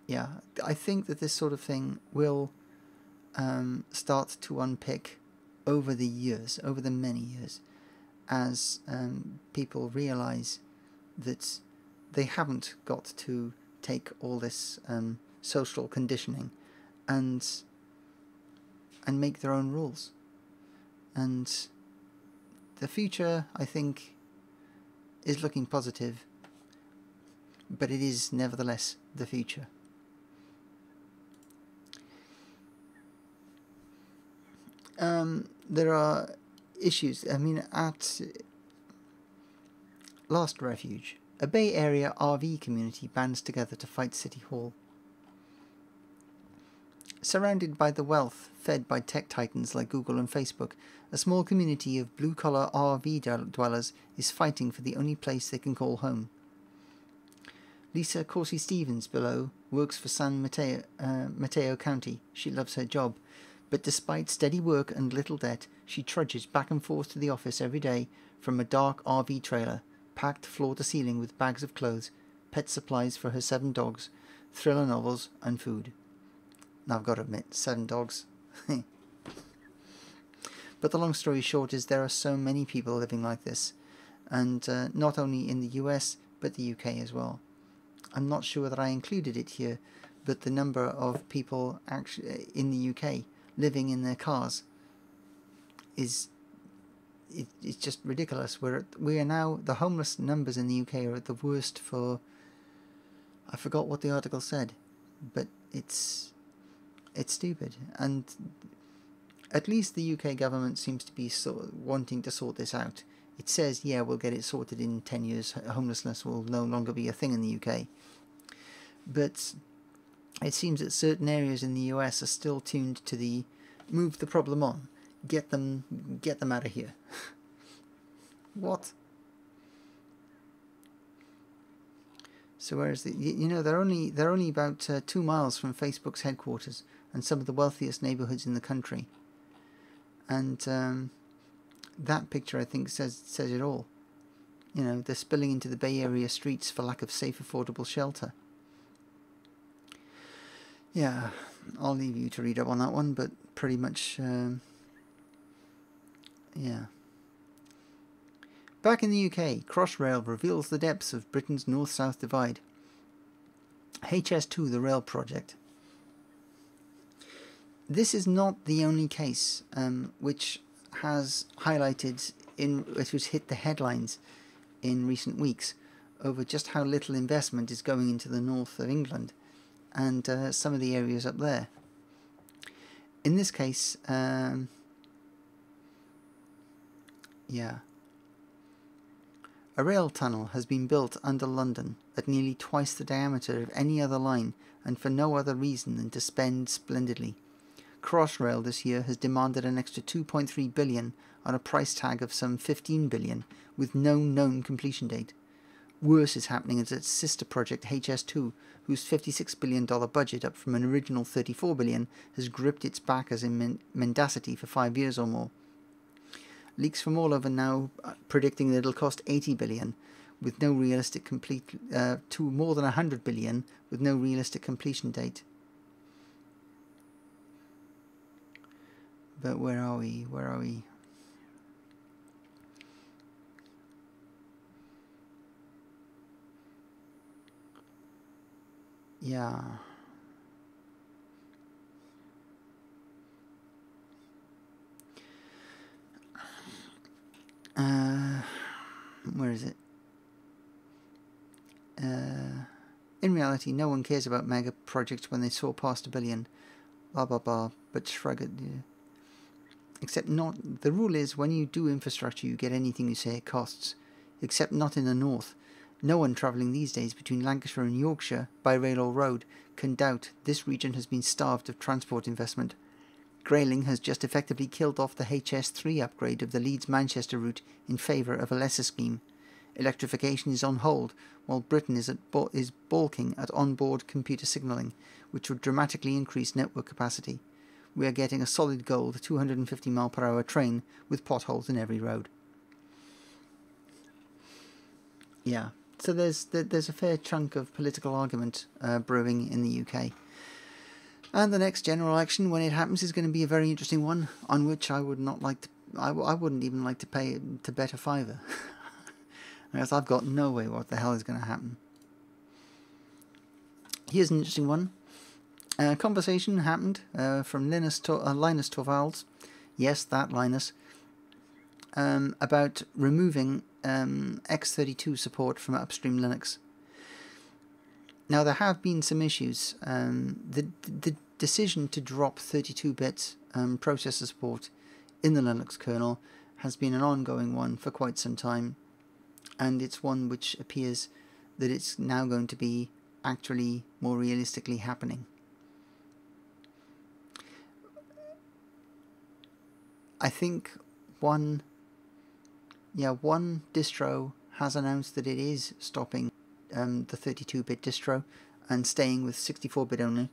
[SPEAKER 1] yeah, I think that this sort of thing will um, start to unpick over the years, over the many years, as um, people realize that they haven't got to take all this um, social conditioning and and make their own rules. And the future, I think, is looking positive, but it is nevertheless the future. Um, there are issues. I mean, at Last Refuge, a Bay Area RV community bands together to fight City Hall. Surrounded by the wealth fed by tech titans like Google and Facebook, a small community of blue collar RV dwellers is fighting for the only place they can call home. Lisa Corsi Stevens below works for San Mateo, uh, Mateo County. She loves her job, but despite steady work and little debt, she trudges back and forth to the office every day from a dark RV trailer, packed floor to ceiling with bags of clothes, pet supplies for her seven dogs, thriller novels, and food. I've got to admit, seven dogs. but the long story short is there are so many people living like this, and uh, not only in the US but the UK as well. I'm not sure that I included it here, but the number of people actually in the UK living in their cars is it, it's just ridiculous. We're we are now the homeless numbers in the UK are at the worst for. I forgot what the article said, but it's it's stupid, and at least the UK government seems to be so, wanting to sort this out. It says, yeah, we'll get it sorted in 10 years. Homelessness will no longer be a thing in the UK. But it seems that certain areas in the US are still tuned to the move the problem on, get them, get them out of here. what? So whereas the, you know they're only they're only about uh, two miles from Facebook's headquarters and some of the wealthiest neighborhoods in the country. And um, that picture I think says says it all. You know they're spilling into the Bay Area streets for lack of safe, affordable shelter. Yeah, I'll leave you to read up on that one, but pretty much, um, yeah. Back in the UK, Crossrail reveals the depths of Britain's north-south divide. HS2, the rail project. This is not the only case um, which has highlighted in which has hit the headlines in recent weeks over just how little investment is going into the north of England and uh, some of the areas up there. In this case, um, yeah, a rail tunnel has been built under London at nearly twice the diameter of any other line and for no other reason than to spend splendidly. Crossrail this year has demanded an extra 2.3 billion on a price tag of some 15 billion with no known completion date. Worse is happening at its sister project HS2, whose $56 billion budget, up from an original 34 billion, has gripped its backers in mendacity for five years or more. Leaks from all over now uh, predicting that it'll cost 80 billion, with no realistic complete uh, to more than 100 billion, with no realistic completion date. But where are we? Where are we? yeah. Uh, where is it? Uh, in reality, no one cares about mega projects when they soar past a billion. Blah blah blah. But shrug it. Yeah. Except not. The rule is when you do infrastructure, you get anything you say it costs. Except not in the north. No one travelling these days between Lancashire and Yorkshire, by rail or road, can doubt this region has been starved of transport investment. Grayling has just effectively killed off the HS3 upgrade of the Leeds Manchester route in favour of a lesser scheme. Electrification is on hold, while Britain is, is balking at onboard computer signalling, which would dramatically increase network capacity. We are getting a solid gold 250 mile per hour train with potholes in every road. Yeah, so there's there's a fair chunk of political argument uh, brewing in the UK. And the next general election, when it happens, is going to be a very interesting one, on which I would not like to. I, I wouldn't even like to pay to bet a fiver, because I've got no way what the hell is going to happen. Here's an interesting one. A conversation happened uh, from Linus, Tor- uh, Linus Torvalds, yes, that Linus, um, about removing um, x32 support from upstream Linux. Now there have been some issues. Um, the the decision to drop 32-bit um, processor support in the Linux kernel has been an ongoing one for quite some time, and it's one which appears that it's now going to be actually more realistically happening. I think one yeah, one distro has announced that it is stopping um, the 32-bit distro and staying with 64-bit only.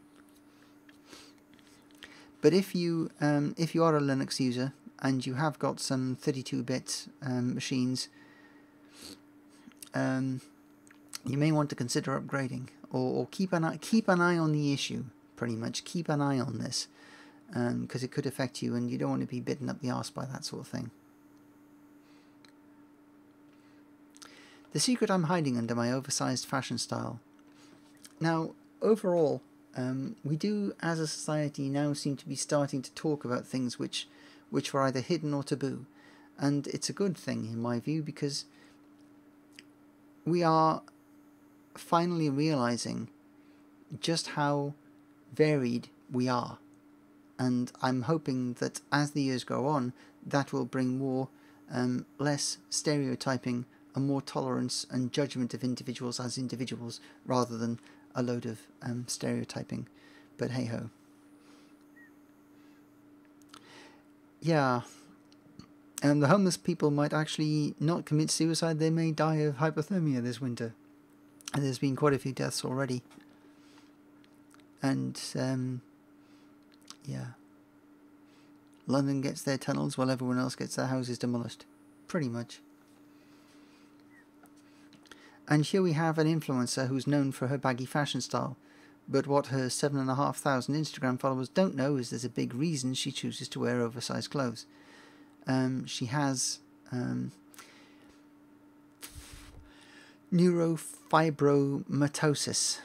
[SPEAKER 1] But if you um, if you are a Linux user and you have got some 32-bit um, machines, um, you may want to consider upgrading or, or, keep an eye keep an eye on the issue. Pretty much keep an eye on this because it could affect you, and you don't want to be bitten up the arse by that sort of thing. The secret I'm hiding under my oversized fashion style. Now, overall, um, we do, as a society, now seem to be starting to talk about things which, which were either hidden or taboo, and it's a good thing in my view because we are finally realizing just how varied we are, and I'm hoping that as the years go on, that will bring more um, less stereotyping and more tolerance and judgment of individuals as individuals rather than a load of um, stereotyping. But hey ho. Yeah. And the homeless people might actually not commit suicide, they may die of hypothermia this winter. And there's been quite a few deaths already. And, um, yeah. London gets their tunnels while everyone else gets their houses demolished. Pretty much. And here we have an influencer who's known for her baggy fashion style. But what her 7,500 Instagram followers don't know is there's a big reason she chooses to wear oversized clothes. Um, she has um, neurofibromatosis,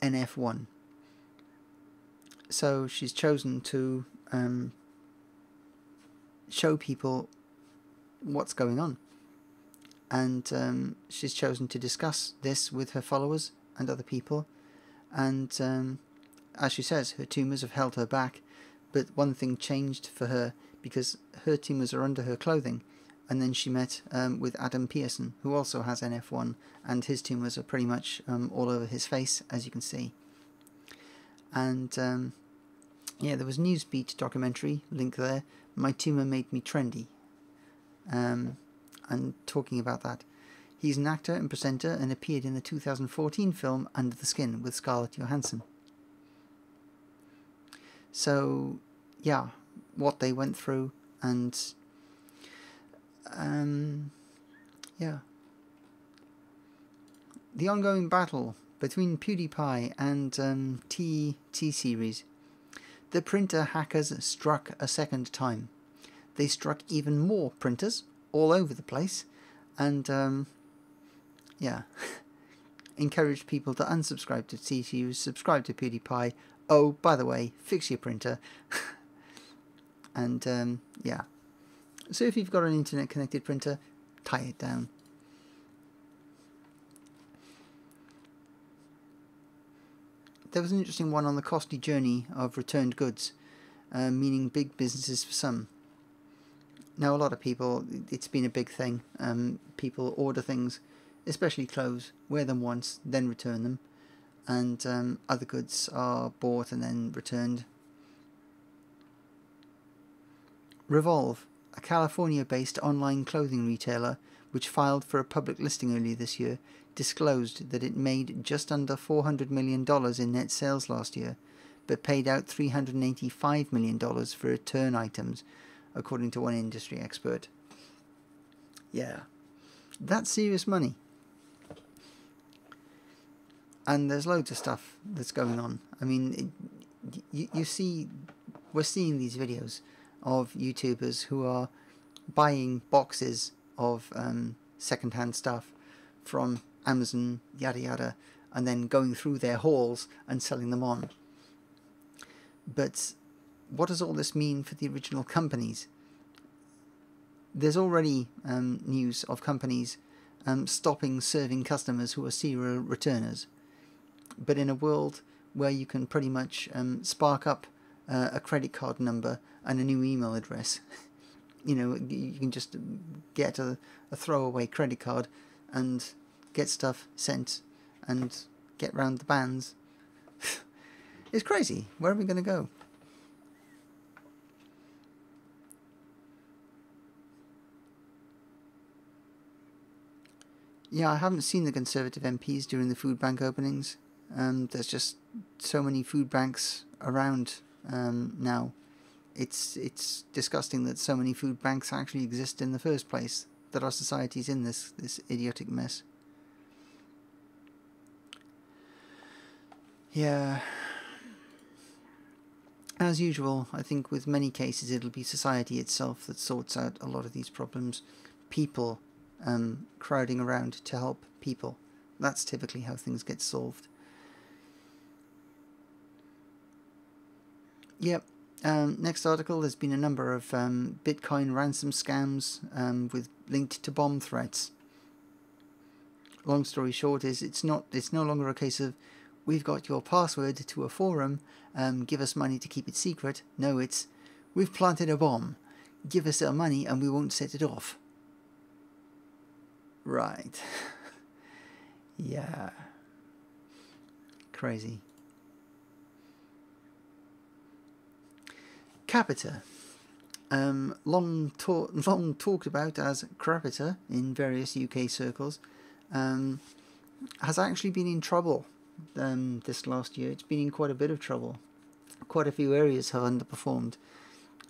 [SPEAKER 1] NF1. So she's chosen to um, show people what's going on and um, she's chosen to discuss this with her followers and other people. And um, as she says, her tumours have held her back, but one thing changed for her because her tumours are under her clothing. And then she met um, with Adam Pearson, who also has NF1, and his tumours are pretty much um, all over his face, as you can see. And um, yeah, there was Newsbeat documentary, link there. My tumour made me trendy. Um, and talking about that. He's an actor and presenter and appeared in the 2014 film Under the Skin with Scarlett Johansson. So, yeah, what they went through and um, yeah. The ongoing battle between PewDiePie and um, T T series. The printer hackers struck a second time. They struck even more printers all over the place, and um, yeah, encouraged people to unsubscribe to TCU, subscribe to PewDiePie. Oh, by the way, fix your printer, and um, yeah. So if you've got an internet connected printer, tie it down. There was an interesting one on the costly journey of returned goods, uh, meaning big businesses for some. Now, a lot of people, it's been a big thing. Um, people order things, especially clothes, wear them once, then return them, and um, other goods are bought and then returned. Revolve, a California based online clothing retailer which filed for a public listing earlier this year, disclosed that it made just under $400 million in net sales last year, but paid out $385 million for return items according to one industry expert. Yeah, that's serious money. and there's loads of stuff that's going on. I mean, it, you you see, we're seeing these videos of YouTubers who are buying boxes of um, secondhand stuff from Amazon, yada yada, and then going through their hauls and selling them on. But what does all this mean for the original companies? There's already um, news of companies um, stopping serving customers who are serial returners. But in a world where you can pretty much um, spark up uh, a credit card number and a new email address, you know, you can just get a, a throwaway credit card and get stuff sent and get round the bans. it's crazy. Where are we going to go? Yeah, I haven't seen the Conservative MPs during the food bank openings. Um, there's just so many food banks around um, now. It's it's disgusting that so many food banks actually exist in the first place. That our society's in this this idiotic mess. Yeah. As usual, I think with many cases it'll be society itself that sorts out a lot of these problems. People um, crowding around to help people. That's typically how things get solved. Yep. Um, next article, there's been a number of um, Bitcoin ransom scams um, with linked to bomb threats. Long story short is it's not it's no longer a case of we've got your password to a forum, um, give us money to keep it secret. No, it's we've planted a bomb, give us our money and we won't set it off. Right. yeah. Crazy. Capita. Um, long, ta- long talked about as Crapita in various UK circles, um, has actually been in trouble um, this last year. It's been in quite a bit of trouble. Quite a few areas have underperformed.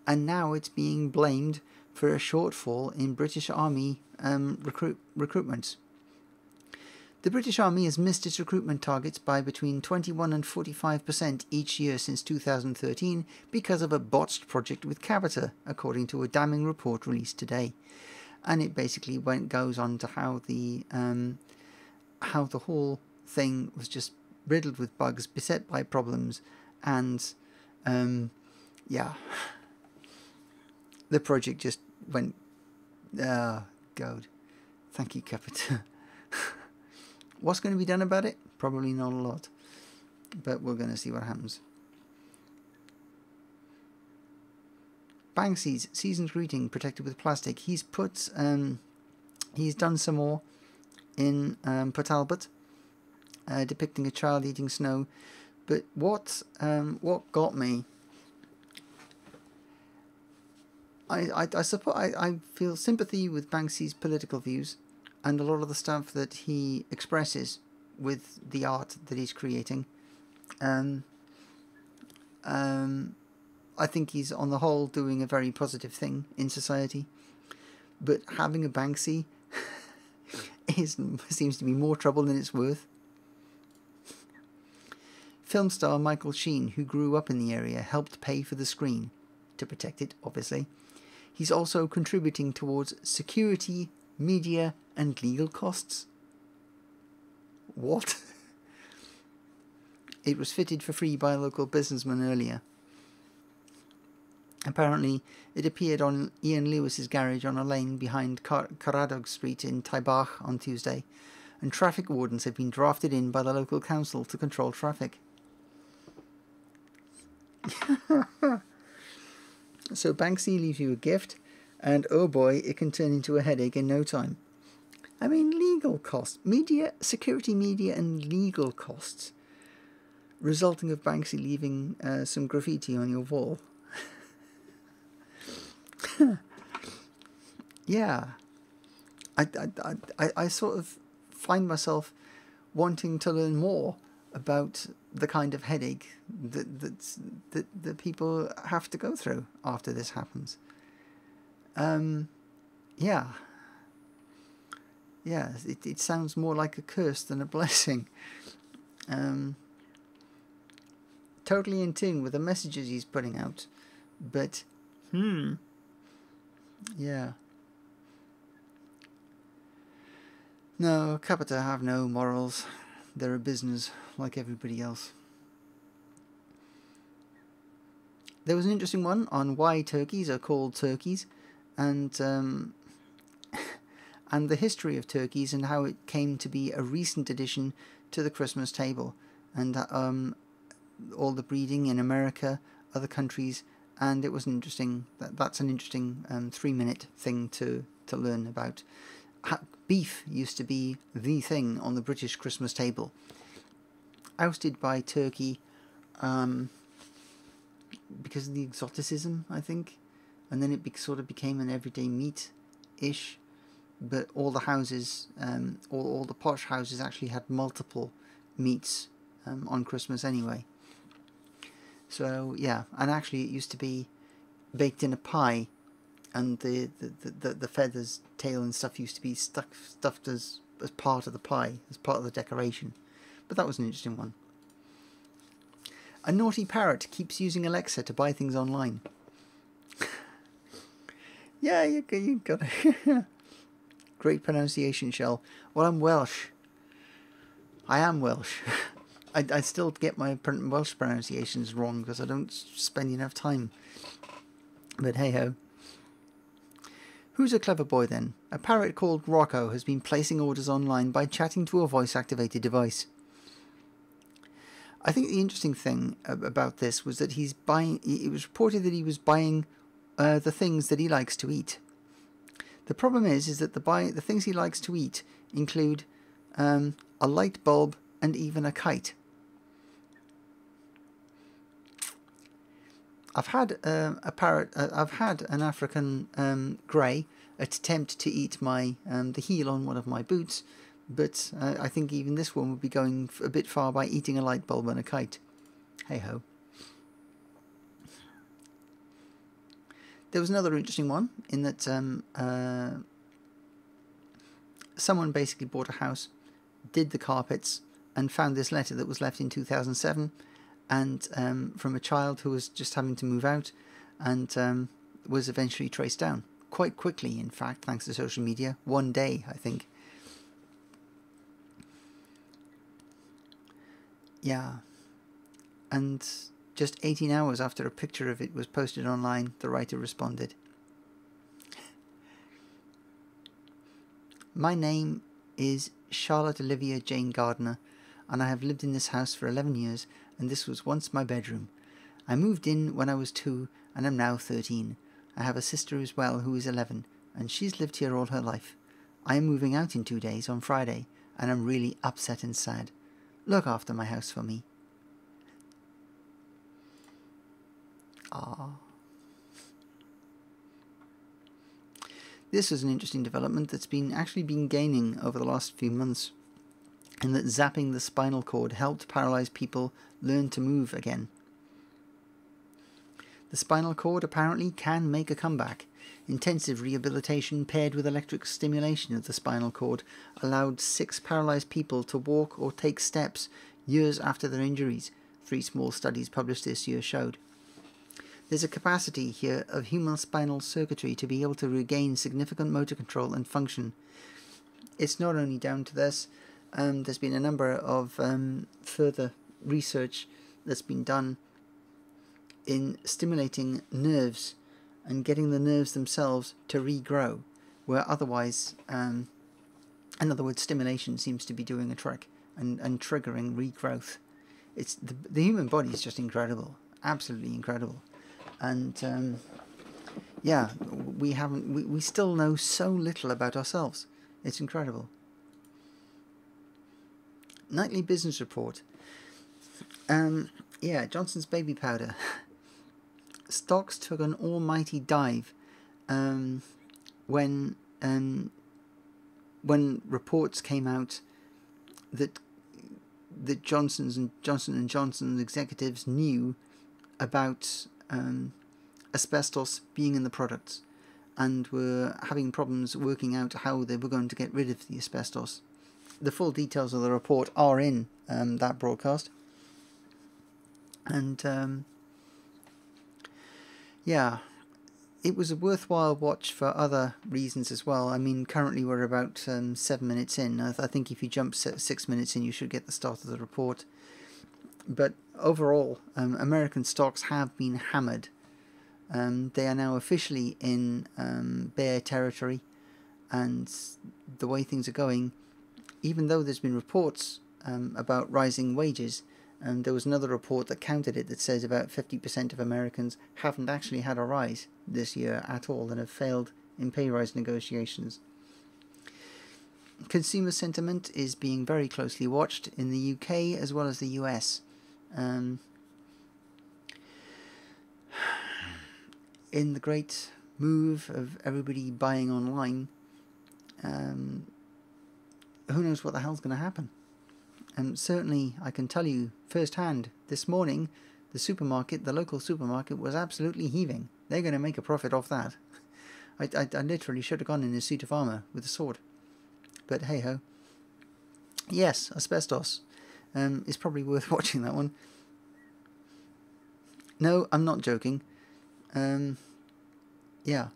[SPEAKER 1] And now it's being blamed for a shortfall in British Army um, recruit recruitment. The British Army has missed its recruitment targets by between 21 and 45% each year since 2013 because of a botched project with Capita, according to a damning report released today. And it basically went, goes on to how the um, how the whole thing was just riddled with bugs, beset by problems, and um, yeah, the project just went. Uh, God, thank you, Capita. What's going to be done about it? Probably not a lot, but we're going to see what happens. Banksy's season's greeting protected with plastic. He's put, um, he's done some more in um, Port Talbot uh, depicting a child eating snow. But what um, what got me, I I, I suppose I, I feel sympathy with Banksy's political views, and a lot of the stuff that he expresses with the art that he's creating. Um, um, I think he's on the whole doing a very positive thing in society. But having a Banksy is seems to be more trouble than it's worth. Film star Michael Sheen, who grew up in the area, helped pay for the screen, to protect it, obviously. He's also contributing towards security, media, and legal costs. What? it was fitted for free by a local businessman earlier. Apparently, it appeared on Ian Lewis's garage on a lane behind Car- Caradog Street in Taibach on Tuesday, and traffic wardens had been drafted in by the local council to control traffic. so Banksy leaves you a gift, and oh boy, it can turn into a headache in no time. I mean, legal costs, media, security media, and legal costs, resulting of Banksy leaving uh, some graffiti on your wall. yeah, I, I, I, I sort of find myself wanting to learn more about the kind of headache that that's, that that people have to go through after this happens. Um, yeah. Yeah, it, it sounds more like a curse than a blessing. um, totally in tune with the messages he's putting out. But, hmm, yeah. No, Capita have no morals. They're a business like everybody else. There was an interesting one on why turkeys are called turkeys, and um, and the history of turkeys and how it came to be a recent addition to the Christmas table, and um, all the breeding in America, other countries, and it was an interesting. That, that's an interesting um, three-minute thing to to learn about. Beef used to be the thing on the British Christmas table, ousted by turkey, um, because of the exoticism, I think, and then it be, sort of became an everyday meat, ish. But all the houses, um, all all the posh houses actually had multiple meats um, on Christmas anyway. So yeah, and actually it used to be baked in a pie, and the the, the, the feathers, tail, and stuff used to be stuck stuffed as as part of the pie, as part of the decoration. But that was an interesting one. A naughty parrot keeps using Alexa to buy things online. yeah, you you got it. Great pronunciation, Shell. Well, I'm Welsh. I am Welsh. I, I still get my Welsh pronunciations wrong because I don't spend enough time. But hey ho. Who's a clever boy then? A parrot called Rocco has been placing orders online by chatting to a voice activated device. I think the interesting thing about this was that he's buying. It was reported that he was buying uh, the things that he likes to eat. The problem is, is that the buy the things he likes to eat include um, a light bulb and even a kite. I've had uh, a parrot. Uh, I've had an African um, grey attempt to eat my um, the heel on one of my boots, but uh, I think even this one would be going a bit far by eating a light bulb and a kite. Hey ho. There was another interesting one in that um, uh, someone basically bought a house, did the carpets, and found this letter that was left in 2007 and um, from a child who was just having to move out and um, was eventually traced down. Quite quickly in fact thanks to social media. One day i think. Yeah. And just 18 hours after a picture of it was posted online the writer responded. My name is charlotte olivia jane gardner and i have lived in this house for 11 years and this was once my bedroom. I moved in when I was two and am now 13. I have a sister as well who is 11, and she's lived here all her life. I am moving out in two days on Friday, and I'm really upset and sad. Look after my house for me. Ah. This is an interesting development that's been actually been gaining over the last few months and that zapping the spinal cord helped paralyzed people learn to move again. The spinal cord apparently can make a comeback. Intensive rehabilitation paired with electric stimulation of the spinal cord allowed six paralyzed people to walk or take steps years after their injuries, three small studies published this year showed. There's a capacity here of human spinal circuitry to be able to regain significant motor control and function. It's not only down to this, um, there's been a number of um, further research that's been done in stimulating nerves and getting the nerves themselves to regrow, where otherwise, um, in other words, stimulation seems to be doing a trick and, and triggering regrowth. It's the, the human body is just incredible, absolutely incredible, and um, yeah, we haven't we, we still know so little about ourselves. It's incredible nightly business report. Um, yeah, Johnson's baby powder. Stocks took an almighty dive um, when um, when reports came out that that Johnson's and Johnson and Johnson executives knew about um, asbestos being in the products and were having problems working out how they were going to get rid of the asbestos the full details of the report are in um, that broadcast. And um, yeah, it was a worthwhile watch for other reasons as well. I mean, currently we're about um, seven minutes in. I, th- I, think if you jump six minutes in, you should get the start of the report. But overall, um, American stocks have been hammered. Um, they are now officially in um, bear territory, and the way things are going, even though there's been reports um, about rising wages, and there was another report that counted it that says about 50% of Americans haven't actually had a rise this year at all and have failed in pay rise negotiations. Consumer sentiment is being very closely watched in the UK as well as the US. Um, in the great move of everybody buying online, um, who knows what the hell's going to happen? And certainly, I can tell you firsthand, this morning, the supermarket, the local supermarket, was absolutely heaving. They're going to make a profit off that. I, I, I literally should have gone in a suit of armour with a sword. But hey ho. Yes, asbestos. Um, it's probably worth watching that one. No, I'm not joking. Um, yeah.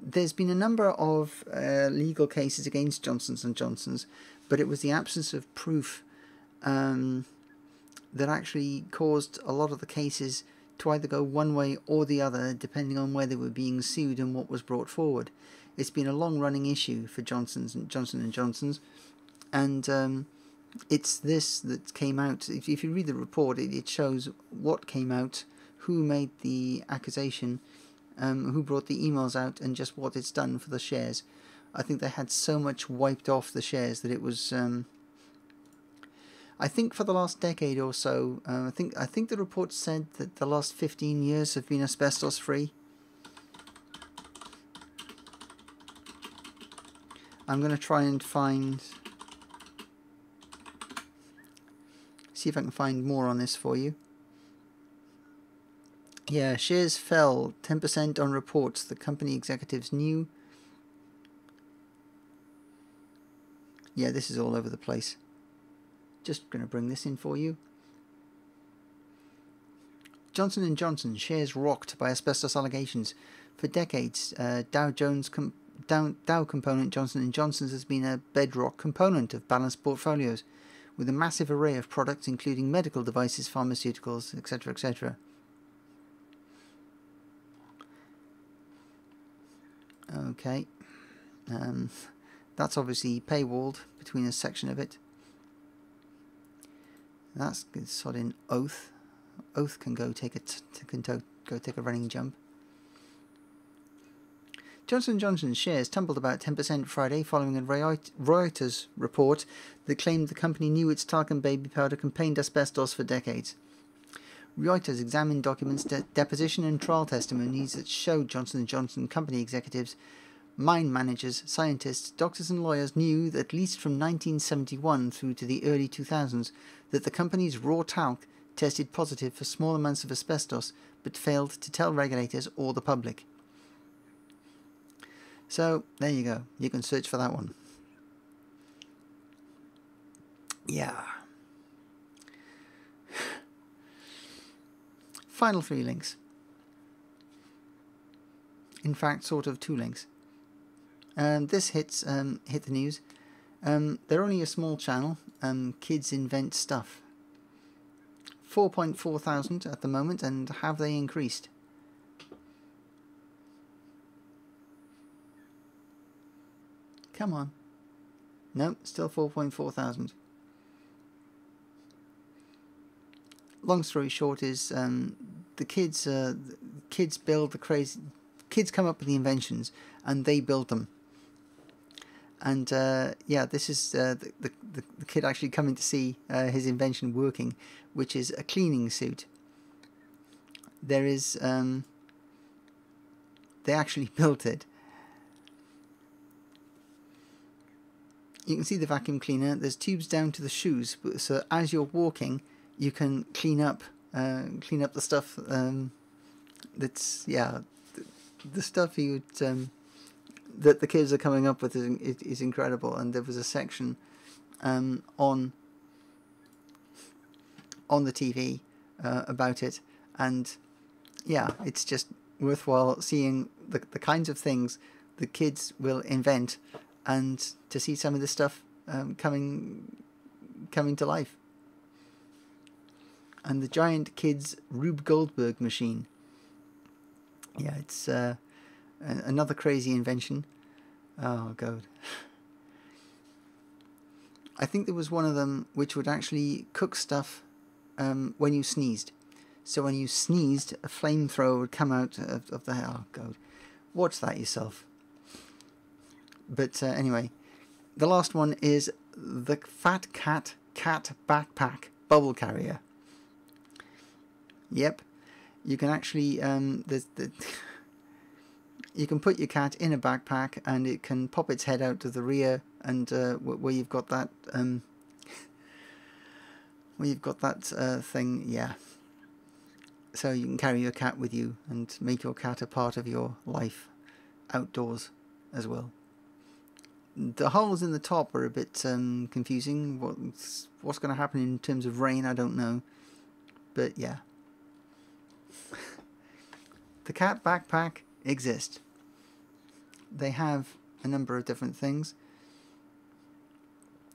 [SPEAKER 1] There's been a number of uh, legal cases against Johnson's and Johnson's, but it was the absence of proof um, that actually caused a lot of the cases to either go one way or the other, depending on where they were being sued and what was brought forward. It's been a long-running issue for Johnson's and Johnson and Johnson's, and um, it's this that came out. If, if you read the report, it, it, shows what came out, who made the accusation, um, who brought the emails out, and just what it's done for the shares. I think they had so much wiped off the shares that it was. Um, I think for the last decade or so, uh, I think I think the report said that the last 15 years have been asbestos free. I'm going to try and find see if I can find more on this for you. Yeah, shares fell 10% on reports the company executives knew. Yeah, this is all over the place. Just going to bring this in for you. Johnson & Johnson shares rocked by asbestos allegations. For decades, uh, Dow Jones com Dow, Dow component Johnson & Johnson's has been a bedrock component of balanced portfolios, with a massive array of products including medical devices, pharmaceuticals, etc., etc. Okay, um, that's obviously paywalled between a section of it. That's good sodding oath. Oath can go take a can go take a running jump. Johnson Johnson shares tumbled about 10% Friday following a Reuters report that claimed the company knew its talcum baby powder contained asbestos for decades. Reuters examined documents, de deposition and trial testimonies that showed Johnson & Johnson company executives Mine managers, scientists, doctors, and lawyers knew, at least from 1971 through to the early 2000s, that the company's raw talc tested positive for small amounts of asbestos but failed to tell regulators or the public. So, there you go. You can search for that one. Yeah. Final three links. In fact, sort of two links. Um, this hits um, hit the news. Um, they're only a small channel. Um, kids invent stuff. 4.4 thousand at the moment, and have they increased? Come on. No, still 4.4 thousand. Long story short is um, the kids uh, kids build the crazy kids come up with the inventions and they build them and uh, yeah, this is uh, the, the, the kid actually coming to see uh, his invention working, which is a cleaning suit. There is, um, they actually built it. You can see the vacuum cleaner. There's tubes down to the shoes, so as you're walking, you can clean up, uh, clean up the stuff. Um, that's yeah, the, stuff you. Um, that the kids are coming up with is, is incredible. And there was a section um, on on the TV uh, about it, and yeah, it's just worthwhile seeing the the kinds of things the kids will invent, and to see some of this stuff um, coming coming to life. And the giant kids Rube Goldberg machine. Yeah, it's uh, another crazy invention. Oh god. I think there was one of them which would actually cook stuff um, when you sneezed. So when you sneezed, a flamethrower would come out of, of the... Oh, God. Watch that yourself. But uh, anyway, the last one is the Fat Cat Cat Backpack Bubble Carrier. Yep. You can actually... Um, there's the... you can put your cat in a backpack and it can pop its head out to the rear and uh, where you've got that um, where you've got that uh, thing yeah. So you can carry your cat with you and make your cat a part of your life outdoors as well. The holes in the top are a bit um, confusing. What's what's going to happen in terms of rain I don't know. But yeah the cat backpack exists they have a number of different things.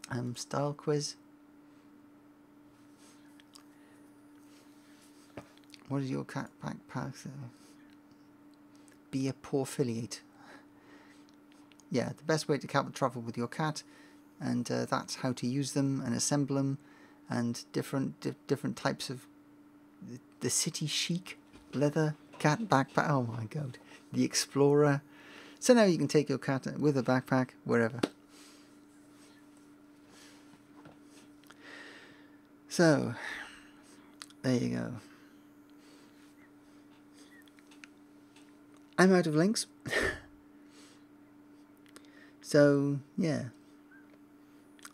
[SPEAKER 1] Um, style quiz. What is your cat backpack? Be a porphiliate. Yeah, the best way to travel with your cat, and uh, that's how to use them and assemble them, and different di different types of the city chic leather cat backpack. Oh my god, the explorer so now you can take your cat with a backpack wherever. So, there you go. I'm out of links. so, yeah.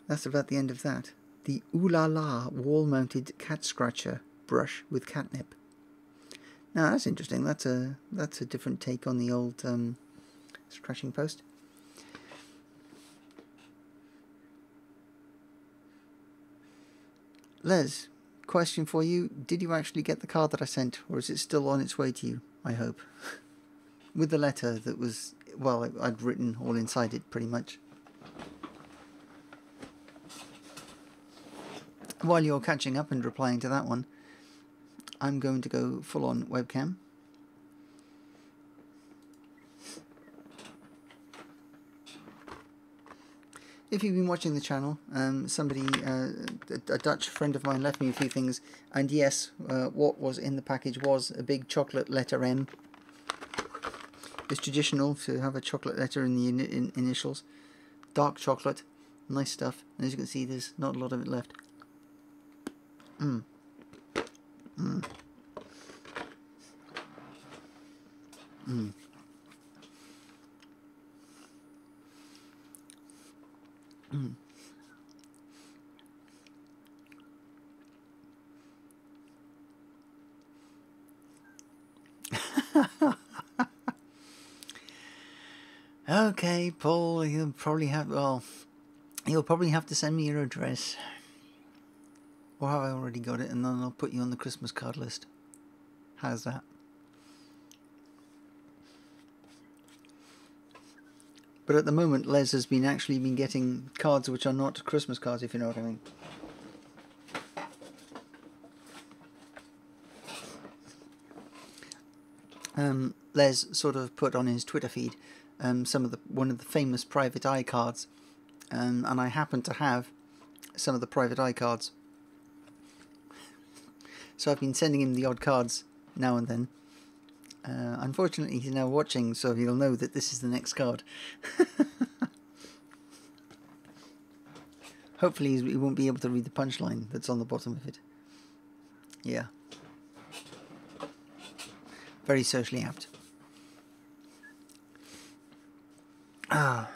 [SPEAKER 1] That's about the end of that. The Ooh La La wall-mounted cat scratcher brush with catnip. Now that's interesting. That's a that's a different take on the old um, scratching post. Les, question for you. Did you actually get the card that I sent, or is it still on its way to you? I hope. With the letter that was, well, I'd written all inside it pretty much. While you're catching up and replying to that one, I'm going to go full on webcam. if you've been watching the channel, um, somebody, uh, a, Dutch friend of mine left me a few things, and yes, uh, what was in the package was a big chocolate letter M. It's traditional to have a chocolate letter in the in, in initials. Dark chocolate, nice stuff, and as you can see there's not a lot of it left. Mmm. Mmm. Mmm. Mm. okay, Paul, you'll probably have, well, you'll probably have to send me your address. Or have I already got it and then I'll put you on the Christmas card list. How's that? But at the moment, Les has been actually been getting cards which are not Christmas cards, if you know what I mean. Um, Les sort of put on his Twitter feed um, some of the one of the famous private eye cards, um, and I happen to have some of the private eye cards. So I've been sending him the odd cards now and then. Uh, unfortunately, he's now watching, so he'll know that this is the next card. Hopefully, he won't be able to read the punchline that's on the bottom of it. Yeah. Very socially apt. Ah.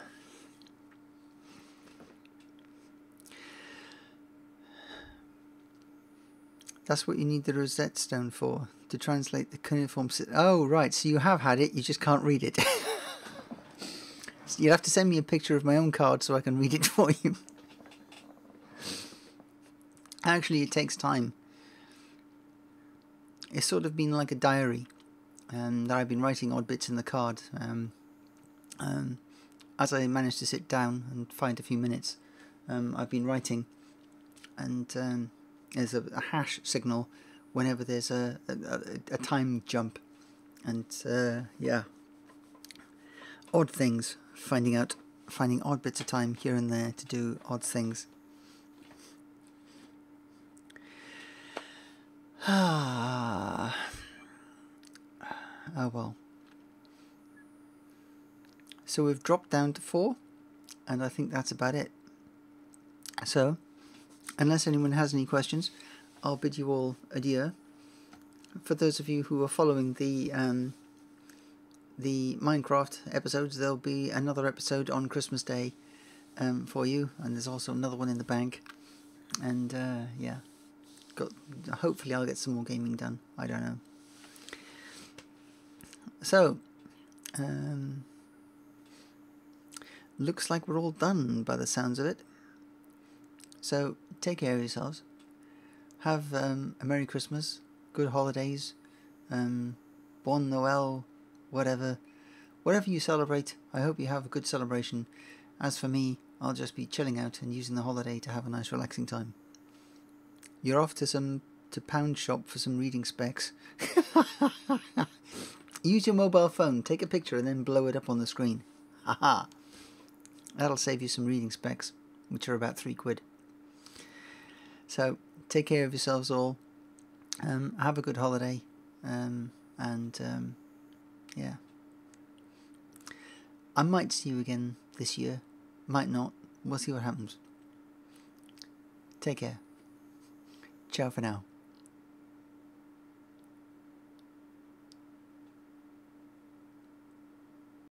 [SPEAKER 1] That's what you need the Rosetta Stone for to translate the cuneiform. Oh, right. So you have had it, you just can't read it. so you'll have to send me a picture of my own card so I can read it for you. Actually, it takes time. It's sort of been like a diary um, that I've been writing odd bits in the card. Um, um, as I managed to sit down and find a few minutes, um, I've been writing, and um, there's a, a, hash signal whenever there's a, a, a time jump, and uh, yeah, odd things. Finding out, finding odd bits of time here and there to do odd things. Ah. oh well. So we've dropped down to four, and I think that's about it. So, unless anyone has any questions, I'll bid you all adieu. For those of you who are following the um, the Minecraft episodes, there'll be another episode on Christmas Day um, for you, and there's also another one in the bank. And uh, yeah, got hopefully I'll get some more gaming done. I don't know. So, um, looks like we're all done by the sounds of it. So take care of yourselves. Have um, a Merry Christmas, good holidays, um, Bon Noel, whatever. Whatever you celebrate, I hope you have a good celebration. As for me, I'll just be chilling out and using the holiday to have a nice relaxing time. You're off to some to pound shop for some reading specs. Use your mobile phone, take a picture and then blow it up on the screen. Haha. That'll save you some reading specs, which are about three quid. So take care of yourselves all. Um, have a good holiday. Um, and um, yeah. I might see you again this year. Might not. We'll see what happens. Take care. Ciao for now.